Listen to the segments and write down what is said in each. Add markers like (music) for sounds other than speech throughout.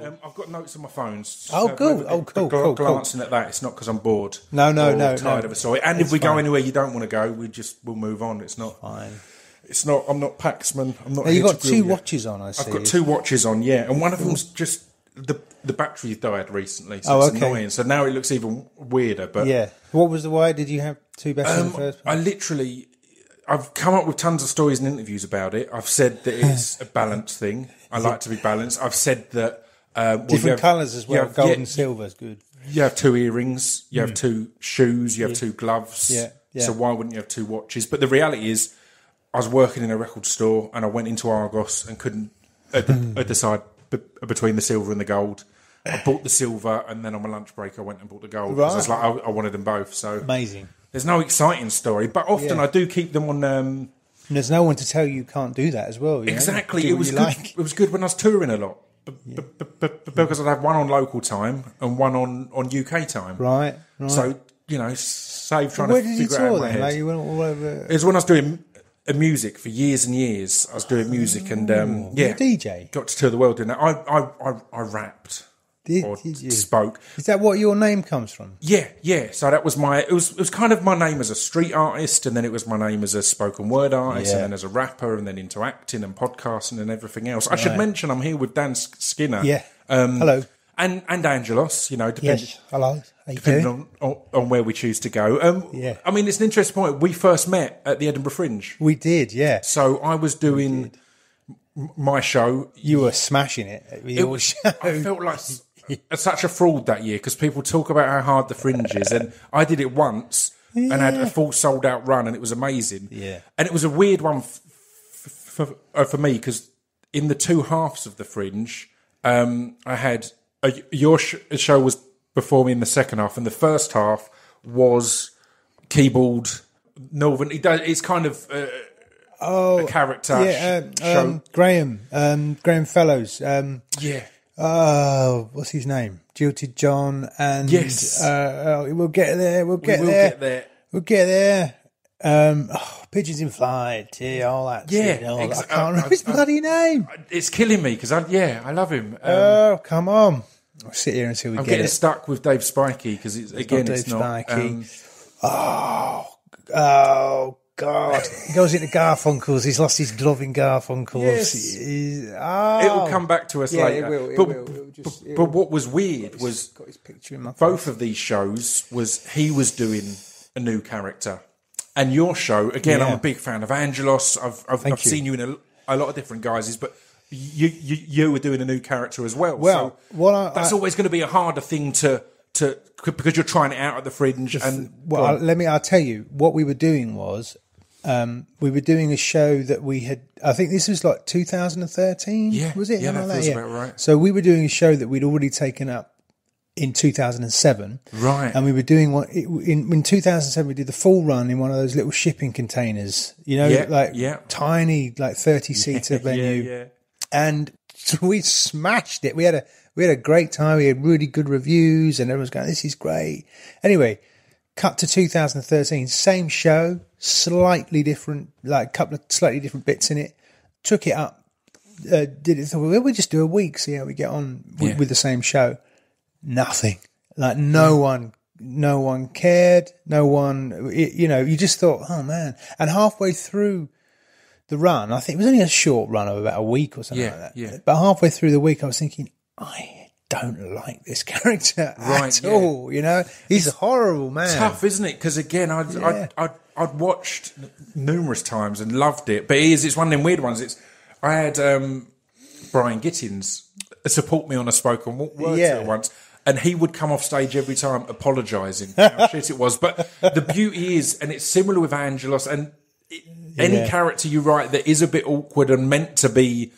Um, I've got notes on my phones. Oh, cool. Oh, cool, gl- cool, cool. Glancing at that, it's not because I'm bored. No, no, no, Tired no. of a story. And It's if we go anywhere you don't want to go, we just we'll move on. It's not. Fine. It's not. I'm not Paxman. I'm not. Now, you've got two you. watches on, I see. I've got two watches on, yeah, and one of them's just the the battery's died recently, so Oh, it's okay. annoying. So now it looks even weirder. But Yeah. What was the why? Did you have two best in um, the first I literally, I've come up with tons of stories and interviews about it. I've said that (laughs) it's a balanced thing. I like to be balanced. I've said that uh, well, Different have- colours as well. have- Gold yeah, and silver is good. You have two earrings. You have two shoes. You have two gloves. Mm. Yeah, yeah. So why wouldn't you have two watches? But the reality is, I was working in a record store and I went into Argos and couldn't uh, Hmm. uh, decide b- between the silver and the gold. I bought the silver and then on my lunch break I went and bought the gold. 'cause I was like, I, I wanted them both. So Amazing. there's no exciting story, but often Yeah. I do keep them on. Um, And there's no one to tell you you can't do that as well. you know? exactly, Do it what was you good. like. (laughs) It was good when I was touring a lot. B- because I'd have one on local time and one on, on UK time. Right. Right. So you know, save trying where to did you figure out in tour my then? head. Like you went. It was when I was doing music for years and years. I was doing music and um, yeah, DJ. got to tour the world doing that. I I I, I rapped Did, or did you? spoke. Is that what your name comes from? Yeah, yeah. So that was my. It was. It was kind of my name as a street artist, and then it was my name as a spoken word artist, Yeah. and then as a rapper, and then into acting and podcasting and everything else. I should mention I'm here with Dan Skinner. Yeah. Um, Hello. And and Angelos. You know, depending, Yes. Hello. Depending on, on on where we choose to go. Um, Yeah. I mean, it's an interesting point. We first met at the Edinburgh Fringe. We did. Yeah. So I was doing my show. You were smashing it It was. I felt like (laughs) such a fraud that year because people talk about how hard the fringe is, and I did it once and had a full sold out run, and it was amazing. Yeah. and it was a weird one f- f- for uh, for me because in the two halves of the fringe, um, I had a, your sh- show was performing in the second half, and the first half was keyboard. Northern, he does, it's kind of uh, oh, a character yeah. Um, sh- um, Graham. Um, Graham Fellows. Um, yeah, oh, what's his name? Jilted John. And Yes. uh, oh, we'll get there. We'll we get will there. get there. We'll get there. Um, oh, pigeons in flight. Yeah, all that. Yeah, shit, all that. I can't uh, remember his uh, bloody name. It's killing me because I yeah I love him. Um, Oh, come on. I'll sit here until we I'm get getting it. stuck with Dave Spikey because it's again not it's not. Spikey. Um, Oh God! He goes into Garfunkel's. He's lost his glove in Garfunkel's. Yes. He's- oh. it'll come back to us Yeah, later. it will, it but, will. It'll just- but, it'll- but what was weird was got his picture in my both of these shows was he was doing a new character, and your show again. I'm a big fan of Angelos. I've I've, Thank I've you. seen you in a, a lot of different guises, but. You, you you were doing a new character as well. Well, so what I- that's I- always going to be a harder thing to to because you're trying it out at the fringe and Well, I- let me. I'll tell you what we were doing was. Um, we were doing a show that we had. I think this was like 2013. Yeah, was it? yeah, that like feels about right. So we were doing a show that we'd already taken up in 2007. Right. And we were doing what in, in 2007. We did the full run in one of those little shipping containers. You know, Yeah, like yeah. tiny, like 30 seater (laughs) venue yeah yeah and (laughs) we smashed it. We had a we had a great time. We had really good reviews, and everyone's going, "This is great." Anyway, cut to 2013, same show, slightly different, like a couple of slightly different bits in it. Took it up, uh, did it. Thought, well, we'll just do a week, see how we get on with, Yeah. with the same show. Nothing. Like no one. No one cared. No one, it- you know, you just thought, oh man. And halfway through the run, I think it was only a short run of about a week or something Yeah, like that. yeah. But halfway through the week, I was thinking, I don't like this (laughs) character Right, at yeah. all. You know, he's a horrible man. tough, isn't it? Because again, I'd, Yeah. I'd, I'd, I'd watched numerous times and loved it, but it is, it's one of them weird ones. It's I had um, Brian Gittins support me on a spoken word Yeah. once, and he would come off stage every time apologising how (laughs) shit it was. But the beauty is, and it's similar with Angelos, and it, any character you write that is a bit awkward and meant to be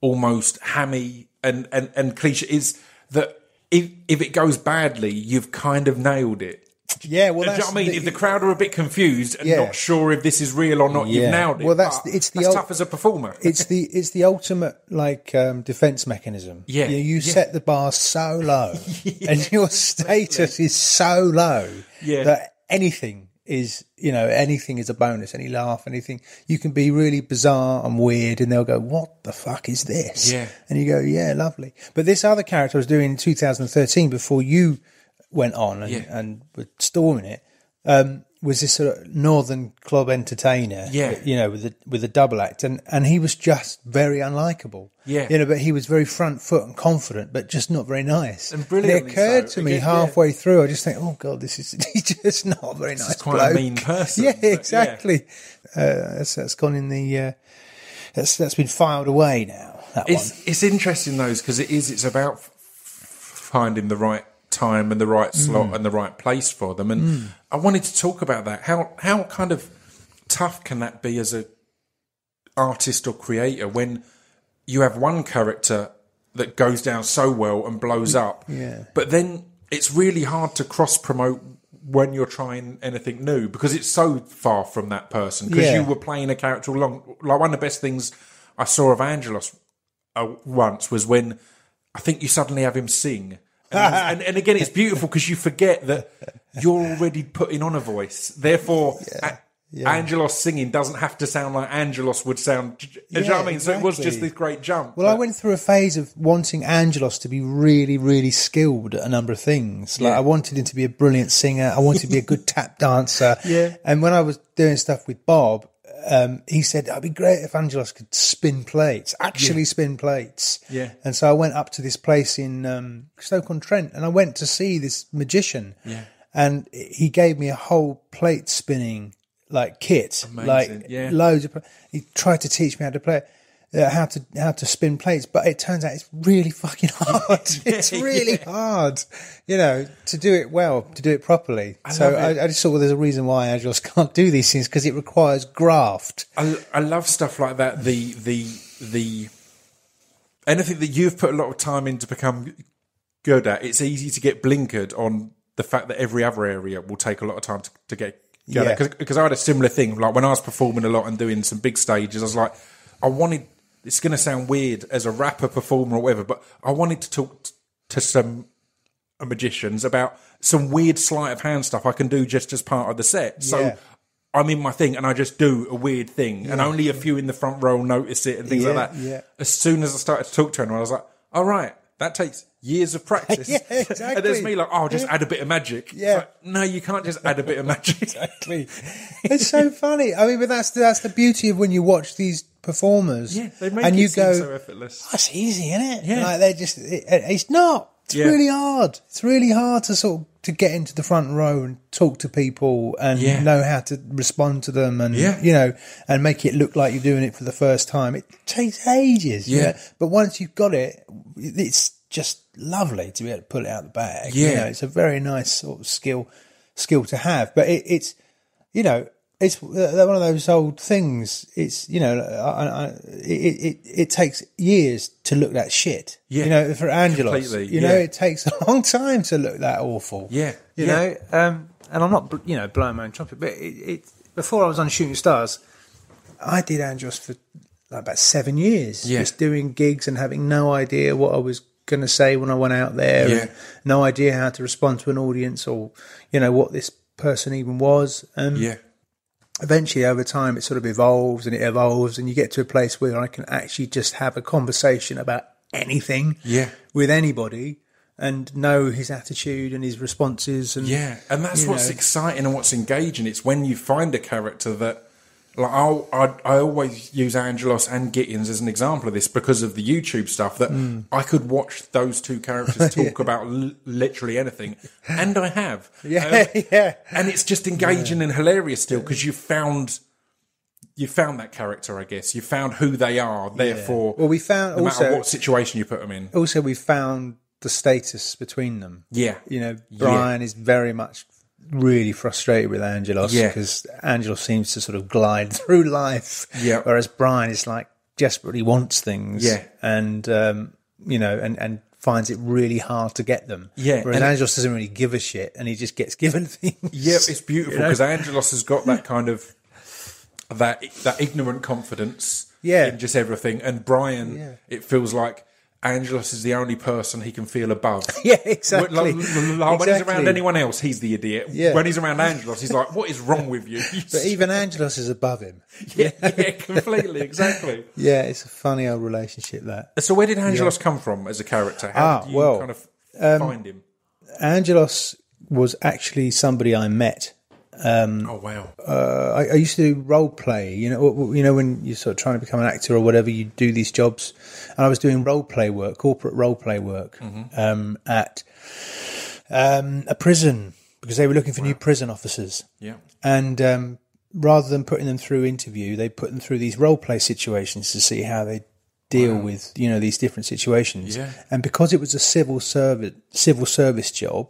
almost hammy and and and cliche is that if if it goes badly, you've kind of nailed it. Yeah, well, Do you know what I mean? the- if the crowd are a bit confused and Yeah. not sure if this is real or not, Yeah. you've nailed it. Well, that's- But it's the that's ul- tough as a performer. it's the it's the ultimate like um, defense mechanism. Yeah, you, you yeah. set the bar so low, (laughs) and your status is so low Yeah. that anything is, you know, anything is a bonus. Any laugh, anything. You can be really bizarre and weird, and they'll go, "What the fuck is this?" Yeah. and you go, "Yeah, lovely." But this other character I was doing in 2013 before you went on and, Yeah. and were storming it. Um, was this sort of northern club entertainer, Yeah. you know, with a with a double act, and and he was just very unlikable, Yeah. you know, but he was very front foot and confident, but just not very nice. And brilliant. it occurred so. to me Again, yeah. halfway through, I just think, oh god, this is (laughs) he's just not a very nice. quite a mean person, Yeah, but yeah. exactly. Uh, that's, that's gone in the. Uh, that's that's been filed away now. That It's one. it's interesting those because it is it's about f- finding the right time and the right Mm. slot and the right place for them. And I wanted to talk about that. How how kind of tough can that be as a artist or creator when you have one character that goes down so well and blows up, Yeah. but then it's really hard to cross promote when you're trying anything new because it's so far from that person because Yeah. you were playing a character along like one of the best things I saw of Angelos uh, once was when I think you suddenly have him sing. And, and, and again, it's beautiful because you forget that you're already putting on a voice. Therefore, A- Angelos singing doesn't have to sound like Angelos would sound. Do you know what I mean? So it was just this great jump. Well, I went through a phase of wanting Angelos to be really, really skilled at a number of things. Like Yeah. I wanted him to be a brilliant singer. I wanted to be a good tap dancer. (laughs) Yeah. And when I was doing stuff with Bob, um, he said it'd be great if Angelos could spin plates, actually spin plates. Yeah. And so I went up to this place in um, Stoke on Trent, and I went to see this magician. Yeah. And he gave me a whole plate spinning like kit, like yeah. loads of. He tried to teach me how to play, it, uh, how to how to spin plates, but it turns out it's really fucking (laughs) hard. (laughs) it's really hard, you know, to do it well, to do it properly. so it. I, I just thought well, there's a reason why Angelos (laughs) can't do these things because it requires graft. I, I love stuff like that. The the the anything that you've put a lot of time in to become good at. It's easy to get blinkered on the fact that every other area will take a lot of time to, to get. good Yeah. Because I had a similar thing. Like when I was performing a lot and doing some big stages, I was like, I wanted. It's going to sound weird as a rapper, performer, or whatever, but I wanted to talk t- to some uh, magicians about some weird sleight of hand stuff I can do just as part of the set. So Yeah. I'm in my thing and I just do a weird thing, and only a few in the front row notice it and things Yeah, like that. yeah. As soon as I started to talk to anyone, I was like, "All right, that takes years of practice." (laughs) Yeah, (laughs) And there's me like, "Oh, just add a bit of magic." Yeah. like, no, you can't just add a bit of (laughs) magic. Exactly. it's so funny. I mean, but that's the, that's the beauty of when you watch these performers. Yeah, they make and it you seem go, so effortless. that's easy, isn't it? Yeah. Like they're just, it, it's not. It's Yeah. really hard. It's really hard to sort of to get into the front row and talk to people and Yeah. know how to respond to them and Yeah. you know and make it look like you're doing it for the first time. It takes ages. you Yeah. know. But once you've got it, it's just lovely to be able to pull it out of the bag. You Yeah. know, it's a very nice sort of skill skill to have. But it, it's you know, it's uh, one of those old things. It's you know, I, I, it, it it takes years to look that shit. Yeah. you know, for Angelos, Completely, you know, it takes (laughs) a long time to look that awful. Yeah, you yeah. know, um, and I'm not you know blowing my own trumpet, but it, it before I was on Shooting Stars, I did Angelos for like about seven years, Yeah. just doing gigs and having no idea what I was going to say when I went out there, Yeah. no idea how to respond to an audience or you know what this person even was. Um, Yeah, eventually over time it sort of evolves and it evolves and you get to a place where I can actually just have a conversation about anything Yeah. with anybody and know his attitude and his responses and Yeah, and that's what's know. exciting and what's engaging. It's when you find a character that, like, I'll, I, I always use Angelos and Gittins as an example of this because of the YouTube stuff. That Hmm. I could watch those two characters (laughs) talk about l- literally anything, and I have. (laughs) yeah Um, yeah and it's just engaging and hilarious still because you found. You found that character, I guess. You found who they are. Therefore, well we found no matter also what situation you put them in, also we found the status between them yeah, you know Brian is very much really frustrated with Angelos Yeah. because Angelos seems to sort of glide (laughs) through life Yeah. whereas Brian is like desperately wants things Yeah. and um, you know and and finds it really hard to get them Yeah, whereas and- Angelos doesn't really give a shit and he just gets (laughs) given things Yeah, it's beautiful You know? because Angelos has got that kind of that that ignorant confidence Yeah. in just everything, and Brian, Yeah. it feels like Angelos is the only person he can feel above. (laughs) Yeah, When, exactly. like, when he's around anyone else, he's the idiot. Yeah. When he's around Angelos, he's like, "What is wrong with you?" (laughs) But even Angelos is above him. (laughs) yeah, yeah, completely, exactly. Yeah, it's a funny old relationship that. So, where did Angelos come from as a character? How Ah, did you well, um, kind of find him? Angelos was actually somebody I met. Oh wow! Uh, I, I used to do role play. You know, you know when you're sort of trying to become an actor or whatever, you do these jobs. And I was doing role play work, corporate role play work, um, at um, a prison because they were looking for new prison officers. yeah, And um, rather than putting them through interview, they put them through these role play situations to see how they deal with you know these different situations. Yeah. And because it was a civil service civil service job,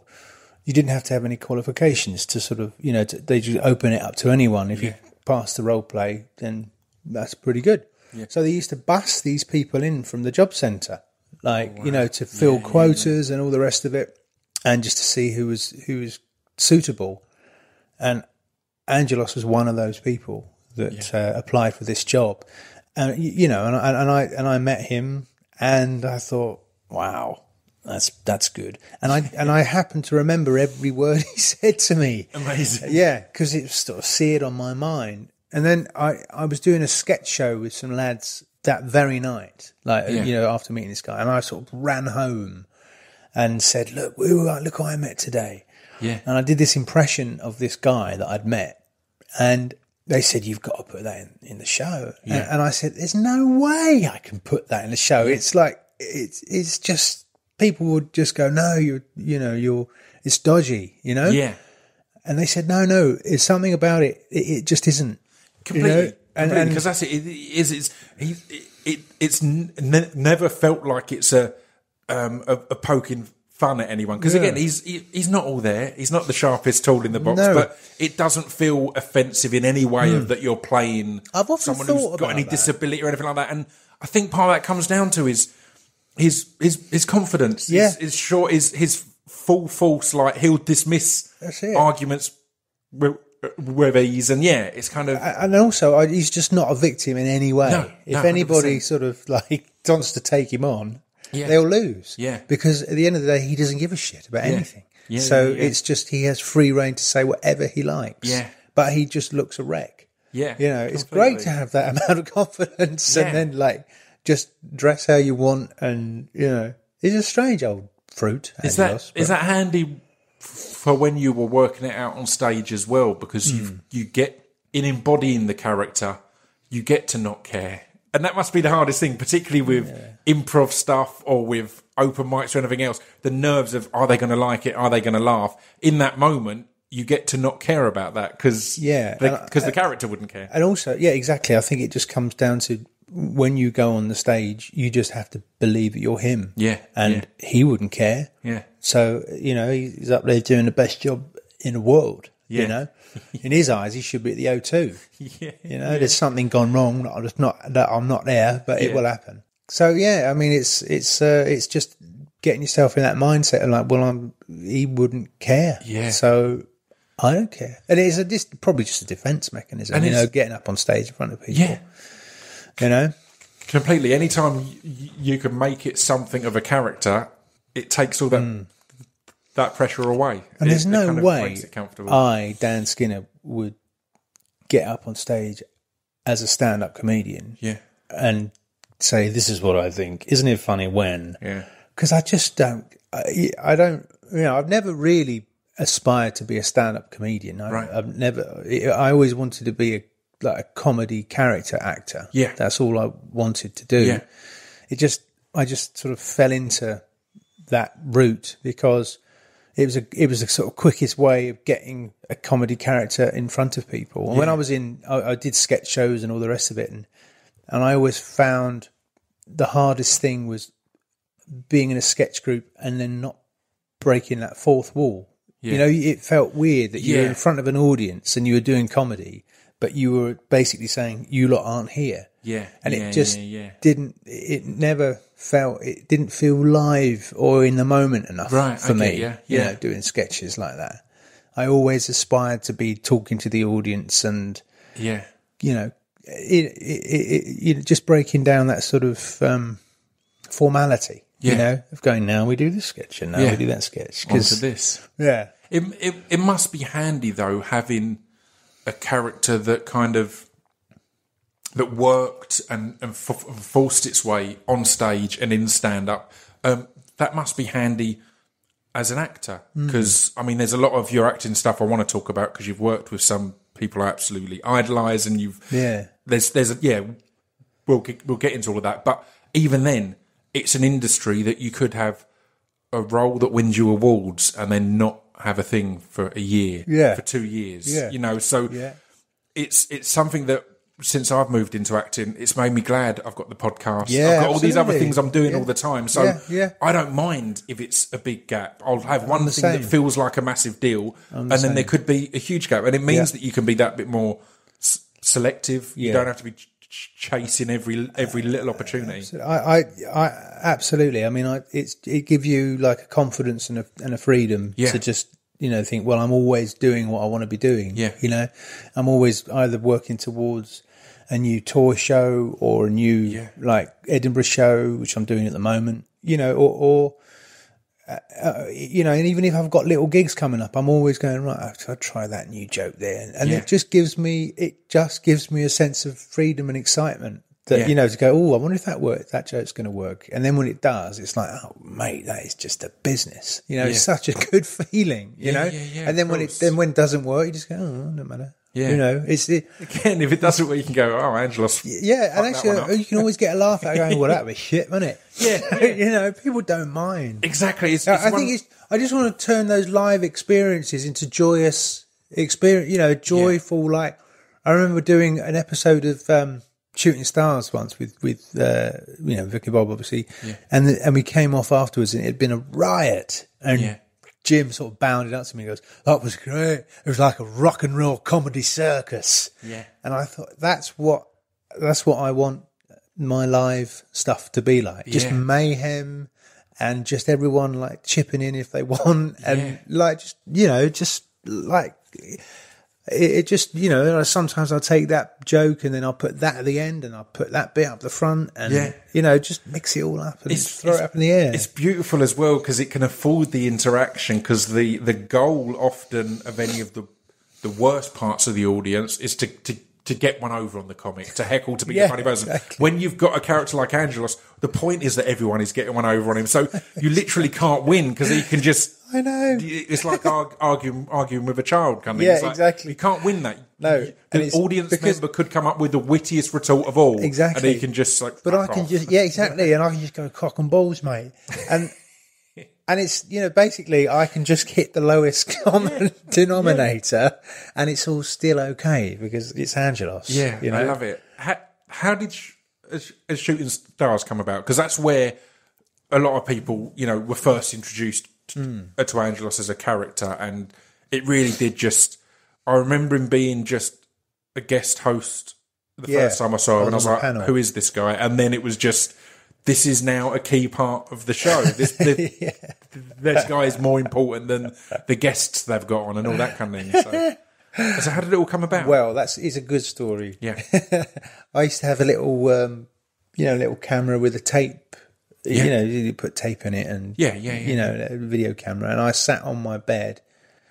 you didn't have to have any qualifications to sort of you know to, they just open it up to anyone. If you pass the role play, then that's pretty good. So they used to bus these people in from the job centre, like you know, to fill quotas and all the rest of it, and just to see who was who was suitable. And Angelos was one of those people that uh, applied for this job, and you know, and I, and I and I met him, and I thought, wow, that's that's good, and I and I happen to remember every word (laughs) he said to me. amazing. Yeah, because it was sort of seared on my mind. And then I, I was doing a sketch show with some lads that very night, like Yeah. you know, after meeting this guy, and I sort of ran home and said, "Look, look who I met today." Yeah, And I did this impression of this guy that I'd met, and they said, "You've got to put that in, in the show." And, Yeah. and I said, "There's no way I can put that in the show. It's like it's it's just people would just go, no, you're you know you're it's dodgy, you know." yeah, And they said, "No, no, it's something about it. It, it just isn't." completely. You know? And- because that's it. It is. It's he. It, it's ne- never felt like it's a um a, a poking fun at anyone. Because again, he's he, he's not all there. He's not the sharpest tool in the box. No. But it doesn't feel offensive in any way of that you're playing. I've often someone who's got any that. disability or anything like that. And I think part of that comes down to his his his his confidence. Yeah. his, his short his his full false like he'll dismiss arguments with, with ease. And yeah, it's kind of And also, he's just not a victim in any way. No, if no, anybody 100%. sort of like (laughs) wants to take him on, Yeah. they'll lose. Yeah. because at the end of the day, he doesn't give a shit about anything. Yeah, so yeah, yeah. it's just he has free reign to say whatever he likes. Yeah. but he just looks a wreck. yeah, You know, it's great to have that (laughs) amount of confidence and then like just dress how you want, and you know, he's a strange old fruit. Is that is that handy for when you were working it out on stage as well? Because you Hmm. you get in embodying the character, you get to not care, and that must be the hardest thing, particularly with improv stuff or with open mics or anything else. The nerves of are they going to like it? Are they going to laugh? In that moment, you get to not care about that because Yeah, because the character wouldn't care. And also, yeah, exactly. I think it just comes down to when you go on the stage, you just have to believe that you're him. Yeah, And he wouldn't care. Yeah, So, you know, he's up there doing the best job in the world. Yeah. You know, (laughs) in his eyes, he should be at the O2. yeah, You know, there's something gone wrong. Not, just not that I'm not there, but it will happen. So yeah, I mean, it's it's uh, it's just getting yourself in that mindset of like, well, I'm he wouldn't care. Yeah. So I don't care, and it's a, just probably just a defense mechanism. And you know, getting up on stage in front of people. yeah. You know, completely. Anytime y- you can make it something of a character, it takes all that hmm. that pressure away. And It- there's no way makes it comfortable. I, Dan Skinner, would get up on stage as a stand-up comedian yeah, and say, "This is what I think." Isn't it funny when? yeah, because I just don't. I, I don't. You know, I've never really aspired to be a stand-up comedian. I, Right. I've never. I always wanted to be a like a comedy character actor. Yeah. that's all I wanted to do. Yeah. It just, I just sort of fell into that route because it was a it was the sort of quickest way of getting a comedy character in front of people. And when I was in, I, I did sketch shows and all the rest of it, and and I always found the hardest thing was being in a sketch group and then not breaking that fourth wall. You know, it felt weird that you were in front of an audience and you were doing comedy, but you were basically saying you lot aren't here. yeah, And yeah, it just yeah, yeah. didn't. It never felt. It didn't feel live or in the moment enough Right, for okay, me. yeah, You yeah. know, doing sketches like that. I always aspired to be talking to the audience and yeah, you know, it, it, it, it, you know, just breaking down that sort of um, formality. Yeah. You know, of going now we do this sketch and now we do that sketch. onto 'Cause- this. yeah, It, it it must be handy though having a character that kind of that worked and, and f- forced its way on stage and in stand up. Um, that must be handy as an actor Hmm. because I mean, there's a lot of your acting stuff I want to talk about because you've worked with some people I absolutely idolise and you've Yeah. There's there's a, yeah we'll get, we'll get into all of that, but even then, it's an industry that you could have a role that wins you awards and then not have a thing for a year, Yeah. for two years, Yeah. you know. So yeah. it's it's something that since I've moved into acting, it's made me glad I've got the podcast. Yeah, I've got all these other things I'm doing Yeah. all the time. So Yeah, yeah. I don't mind if it's a big gap. I'll have one thing same. that feels like a massive deal, and then there could be a huge gap, and it means that you can be that bit more s- selective. You don't have to be ch- ch- chasing every every little opportunity. I, I, I absolutely. I mean, I, it's it gives you like a confidence and a and a freedom to just you know think, well, I'm always doing what I want to be doing. Yeah. you know, I'm always either working towards a new tour show or a new Yeah. like Edinburgh show, which I'm doing at the moment. You know, or. or uh, you know, and even if I've got little gigs coming up, I'm always going right. I'll try that new joke there, and, and Yeah. it just gives me it just gives me a sense of freedom and excitement that Yeah. you know to go. Oh, I wonder if that works. That joke's going to work. And then when it does, it's like, oh, mate, that is just a business. You know, it's such a good (laughs) feeling. You Yeah, know, yeah, yeah, and then when it then when it doesn't work, you just go, oh, no matter. Yeah. you know, it's it. Again, if it doesn't work, you can go, "Oh, Angelos." Yeah, and Fuck that one actually, you can always get a laugh out of going, "Well, (laughs) that was shit, wasn't it?" Yeah. (laughs) you know, people don't mind. Exactly. It's, I it's I think it's. I just want to turn those live experiences into joyous experience. You know, joyful. Like I remember doing an episode of um, Shooting Stars once with with uh, you know Vic and Bob, obviously, and the, and we came off afterwards, and it had been a riot, and. Yeah. Jim sort of bounded up to me and goes, That was great. It was like a rock and roll comedy circus. Yeah. And I thought that's what that's what I want my live stuff to be like. Just Yeah. mayhem and just everyone like chipping in if they (laughs) want and Yeah. like just you know, just like it, it just you know sometimes I'll take that joke and then I'll put that at the end and I'll put that bit up the front and Yeah. you know just mix it all up and It's- throw it up in the air. It's beautiful as well because it can afford the interaction. Because the the goal often of any of the the worst parts of the audience is to to. To get one over on the comic, to heckle, to be Yeah, a funny person. exactly. When you've got a character like Angelos, the point is that everyone is getting one over on him. So you literally can't win because he can just. I know. It's like arg- arguing arguing with a child kind of. Yeah, like, exactly. You can't win that. No, the audience because- member could come up with the wittiest retort of all. Exactly. and he can just like. But I fuck can off. just yeah, exactly, and I can just go cock and balls, mate. And (laughs) and it's you know basically I can just hit the lowest (laughs) common denominator, and it's all still okay because it's Angelos. Yeah, you know? I love it. How, how did sh- as, as Shooting Stars come about? Because that's where a lot of people, you know, were first introduced Hmm. to, Angelos as a character, and it really did just. I remember him being just a guest host the Yeah, first time I saw him, I and I was the like, panel. "Who is this guy?" And then it was just. This is now a key part of the show. This, this, (laughs) this guy is more important than the guests they've got on and all that kind of thing. So, so how did it all come about? Well, that's is a good story. yeah, (laughs) I used to have a little, um, you know, little camera with a tape. Yeah. You know, you put tape in it, and Yeah, yeah, yeah. you know, a video camera. And I sat on my bed.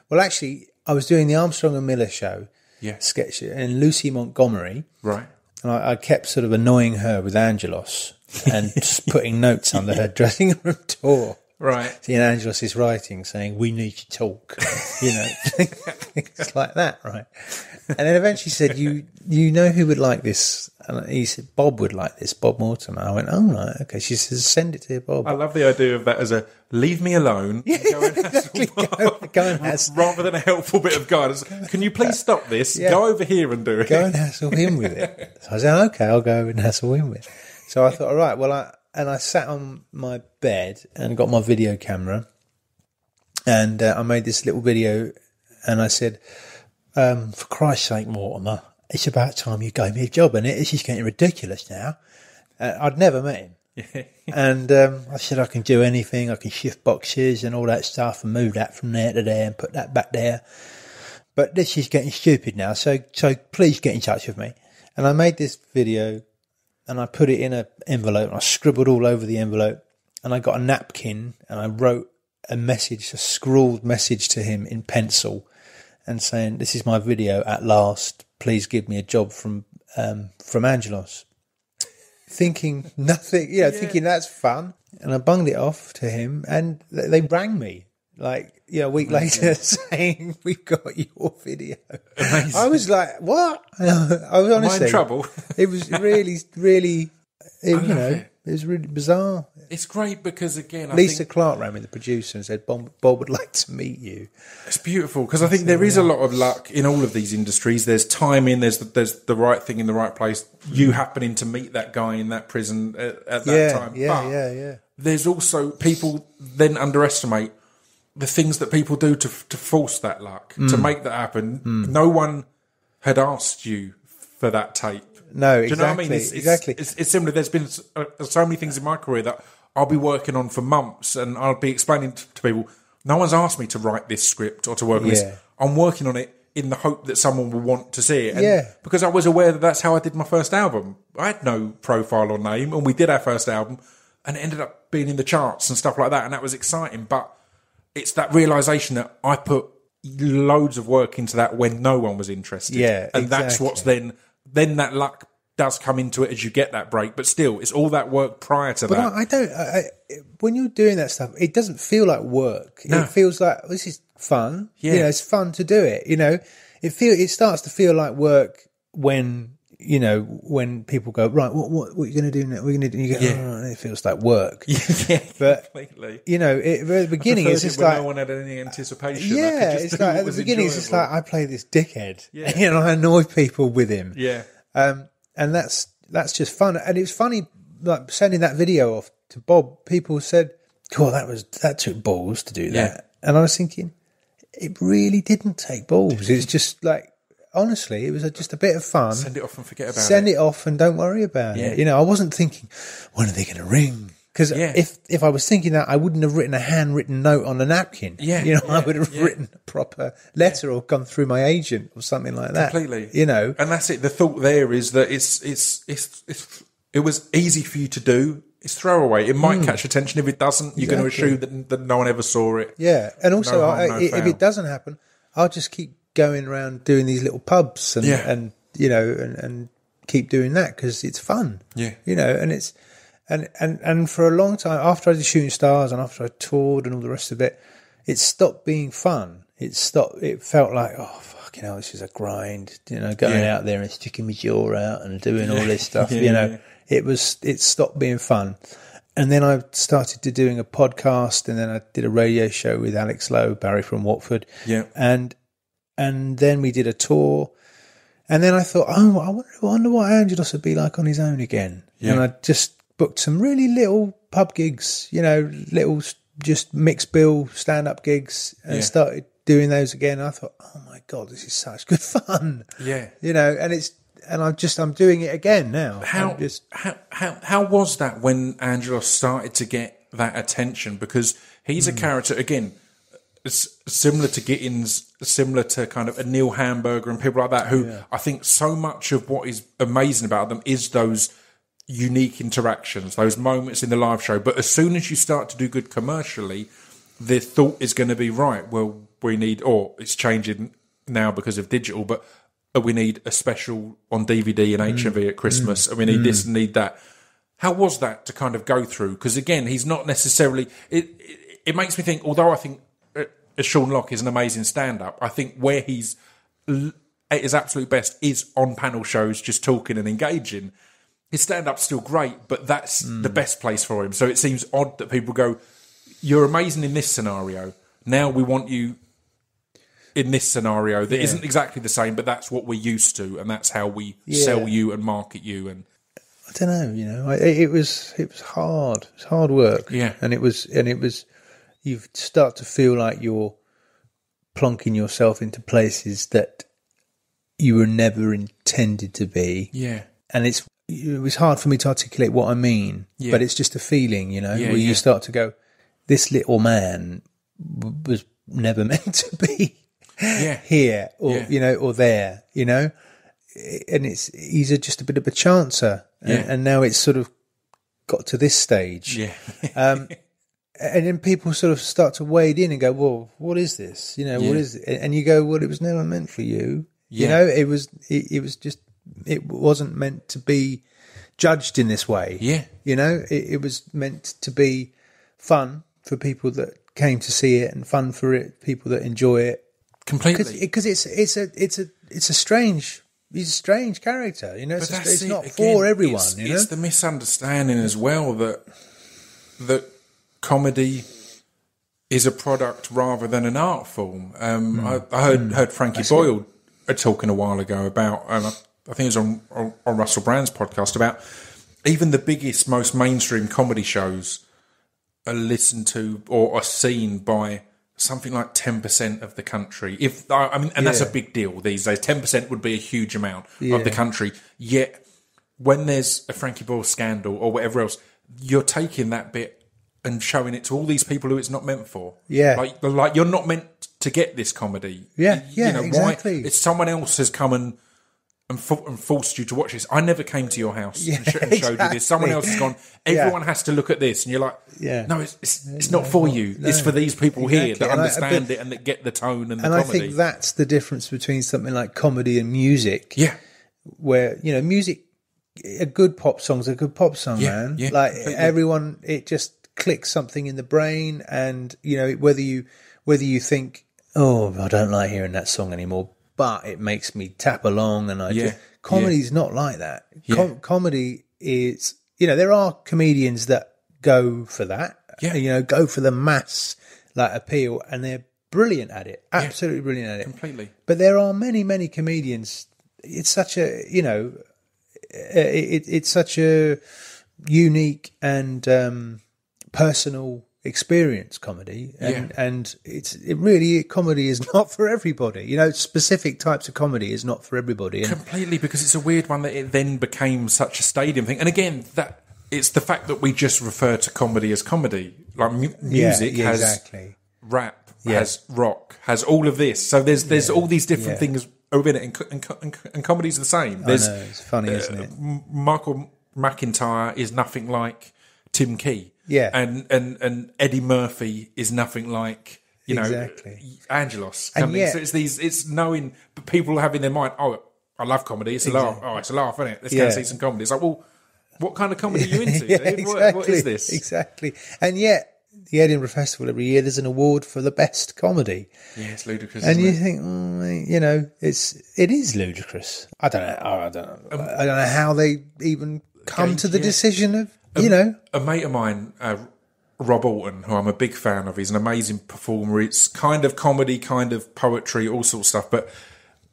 Well, actually, I was doing the Armstrong and Miller show yeah, sketch, and Lucy Montgomery. right. And I, I kept sort of annoying her with Angelos and (laughs) just putting notes under her dressing room door. Right. Seeing Angelos' is writing saying, we need to talk, you know, (laughs) (laughs) things like that, right? And then eventually said, you, you know who would like this? And he said, Bob would like this, Bob Mortimer. I went, oh, right, okay. She says, send it to Bob. I love the idea of that as a leave me alone. (laughs) Go and hassle go, go and hassle, (laughs) rather than a helpful bit of guidance. Can you please stop this? Yeah. Go over here and do it. go and hassle him with it. (laughs) So I said, okay, I'll go and hassle him with it. So I thought, all right, well, I, and I sat on my bed and got my video camera and uh, I made this little video and I said, um, for Christ's sake, Mortimer, it's about time you gave me a job in it. This is getting ridiculous now. Uh, I'd never met him. (laughs) and um, I said, I can do anything. I can shift boxes and all that stuff and move that from there to there and put that back there. But this is getting stupid now. So, so please get in touch with me. And I made this video and I put it in an envelope and I scribbled all over the envelope and I got a napkin and I wrote a message, a scrawled message to him in pencil and saying, "This is my video at last. Please give me a job from um, from Angelos." Thinking (laughs) nothing, you know, thinking that's fun, and I bunged it off to him, and they rang me like you know, a week later (laughs) saying we've got your video. I was like, "What?" (laughs) I was honestly in trouble? it was really, really, it, you know, it. it was really bizarre. It's great because again, I Lisa think Clark rang me, the producer, and said, Bob, Bob would like to meet you. it's beautiful because I think there is a lot of luck in all of these industries. There's timing. There's the, there's the right thing in the right place. You happening to meet that guy in that prison at, at that yeah, time. yeah, But yeah, yeah. There's also people then underestimate the things that people do to to force that luck to Mm. make that happen. No one had asked you for that tape. No, Do you know what I exactly, mean? It's, it's, exactly. It's, it's similar. There's been uh, so many things in my career that I'll be working on for months, and I'll be explaining to, to people. No one's asked me to write this script or to work on Yeah. this. I'm working on it in the hope that someone will want to see it. And Yeah. Because I was aware that that's how I did my first album. I had no profile or name, and we did our first album, and it ended up being in the charts and stuff like that, and that was exciting. But it's that realization that I put loads of work into that when no one was interested. Yeah, and that's what's then then that luck does come into it as you get that break. But still, it's all that work prior to But that. I, I don't. I, when you're doing that stuff, it doesn't feel like work. No. It feels like this is fun. Yeah. You know, it's fun to do it. You know, it feel it starts to feel like work when you know when people go right. What what, what are you going to do now? We're going to do. You go. Yeah. Oh, it feels like work. (laughs) yeah, But- completely. You know, it, at the beginning, it's it just when like no one had any anticipation. Yeah, just it's like at the beginning, it's just like. I play this dickhead, Yeah. (laughs) you know, I annoy people with him, yeah, um, and that's that's just fun. And it was funny, like sending that video off to Bob. People said, "Cool, that was that took balls to do that," Yeah. and I was thinking, it really didn't take balls. It's just like honestly, it was a, just a bit of fun. send it off and forget about Send it. Send it off and don't worry about Yeah. it. You know, I wasn't thinking, when are they going to ring? Because Yeah. if if I was thinking that, I wouldn't have written a handwritten note on a napkin. Yeah, you know, I would have yeah. written a proper letter or gone through my agent or something like that. Completely. You know, and that's it. The thought there is that it's it's it's, it's it was easy for you to do. It's throwaway. It might catch attention. If it doesn't, you're going to Mm. Assume that, that no one ever saw it. yeah. And also, No harm, I, no if it doesn't happen, I'll just keep going around doing these little pubs and Yeah. and you know and, and keep doing that because it's fun. Yeah. you know, and it's and and and for a long time after I did Shooting Stars and after I toured and all the rest of it, it stopped being fun. It stopped. It felt like oh fucking hell, this is a grind. You know, going Yeah. out there and sticking my jaw out and doing all this (laughs) stuff. Yeah, you know, yeah. it was it stopped being fun. And then I started to doing a podcast, and then I did a radio show with Alex Lowe, Barry from Watford, Yeah. and and then we did a tour, and then I thought, oh, I wonder, I wonder what Angelos would be like on his own again. Yeah. And I just booked some really little pub gigs, you know, little just mixed bill stand up gigs, and Yeah. started doing those again. I thought, oh my god, this is such good fun, Yeah. you know, and it's and I'm just I'm doing it again now. How, I'm just how how how was that when Angelo started to get that attention? Because he's Hmm. a character again, similar to Gittins, similar to kind of a Neil Hamburger and people like that. Who I think so much of what is amazing about them is those unique interactions, those moments in the live show. But as soon as you start to do good commercially, the thought is going to be right. Well, we need, or it's changing now because of digital, but uh, we need a special on DVD and HMV at Christmas, and we need this and need that. How was that to kind of go through? Because again, he's not necessarily. It, it it makes me think. Although I think uh, Sean Lock is an amazing stand-up, I think where he's l- at his absolute best is on panel shows, just talking and engaging. His stand-up's still great, but that's hmm. the best place for him. So it seems odd that people go, "You're amazing in this scenario. Now we want you." In this scenario, that not exactly the same, but that's what we're used to, and that's how we sell you and market you. And I don't know, you know, I, it was it was hard. It was hard work. Yeah. and it was and it was. You start to feel like you're plonking yourself into places that you were never intended to be, yeah, and it's it was hard for me to articulate what I mean. Yeah. But it's just a feeling, you know, Yeah, where yeah. you start to go, this little man w- was never (laughs) meant to be here or you know or there you know and it's he's a, just a bit of a chancer, and, and now it's sort of got to this stage. Yeah. (laughs) Um, and then people sort of start to wade in and go, "Well, what is this? You know, what is?" It? And you go, "Well, it was never meant for you. You know, it was. It, it was just. It wasn't meant to be judged in this way. Yeah. You know, it, it was meant to be fun for people that came to see it, and fun for it people that enjoy it. Completely. Because it's it's a it's a it's a strange. He's a strange character. You know, it's, a- it's it. not Again, for everyone. It's, you know, it's the misunderstanding as well that that comedy is a product rather than an art form. Um, Hmm. I, I heard heard Frankie Boyle talking a while ago about, I, think it was on, on on Russell Brand's podcast about even the biggest, most mainstream comedy shows are listened to or are seen by something like 10% of the country. If i mean and that's a big deal these days. 10% would be a huge amount of the country. Yet when there's a frankie boyle scandal or whatever else you're taking that bit and showing it to all these people who it's not meant for. Yeah. like like you're not meant to get this comedy. Yeah, You yeah, know, exactly. it's someone else has come and and, and forced you to watch this. I never came to your house and, sh- and (laughs) showed you this. Someone else has gone. Yeah. Everyone has to look at this, and you're like, Yeah. no, it's it's, it's not for you. It's for these people here that And I- understand but- it and that get the tone and the and I comedy. think that's the difference between something like comedy and music. yeah, where you know music a good pop song's a good pop song Yeah, man yeah, like completely. everyone it just clicks something in the brain and you know whether you whether you think oh i don't like hearing that song anymore but it makes me tap along and i Yeah, just comedy's not like that Com- comedy is you know there are comedians that go for that Yeah. you know go for the mass like appeal and they're brilliant at it absolutely brilliant at it completely. but there are many, many comedians. It's such a, you know, uh, it, it's such a unique and um, personal experience comedy and Yeah. and it's it really comedy is (laughs) not for everybody you know specific types of comedy is not for everybody and completely because it's a weird one that it then became such a stadium thing. And again, that it's the fact that we just refer to comedy as comedy. Like mu- music yeah, has exactly rap, Yeah. has rock, has all of this. So there's there's all these different Yeah. things within it, and, and, and, and comedy's the same. There's know, it's funny isn't uh, it Michael McIntyre is nothing like Tim Key. Yeah. and and and Eddie Murphy is nothing like you know Exactly. Angelos. And yet- so it's these it's knowing but people have in their mind. Oh, I love comedy. It's a laugh. Oh, it's a laugh, isn't it? Let's go and see some comedy. It's like, well, what kind of comedy are you (laughs) into? yeah, exactly, What- what is this? exactly and yet the Edinburgh Festival every year there's an award for the best comedy Yeah, it's ludicrous. and you it? think, mm, you know, it's it is ludicrous. I don't know. I don't know. I don't know how they even come to the yeah. decision of, you know, a mate of mine, uh, Rob Auton, who I'm a big fan of, he's an amazing performer. It's kind of comedy, kind of poetry, all sorts of stuff. But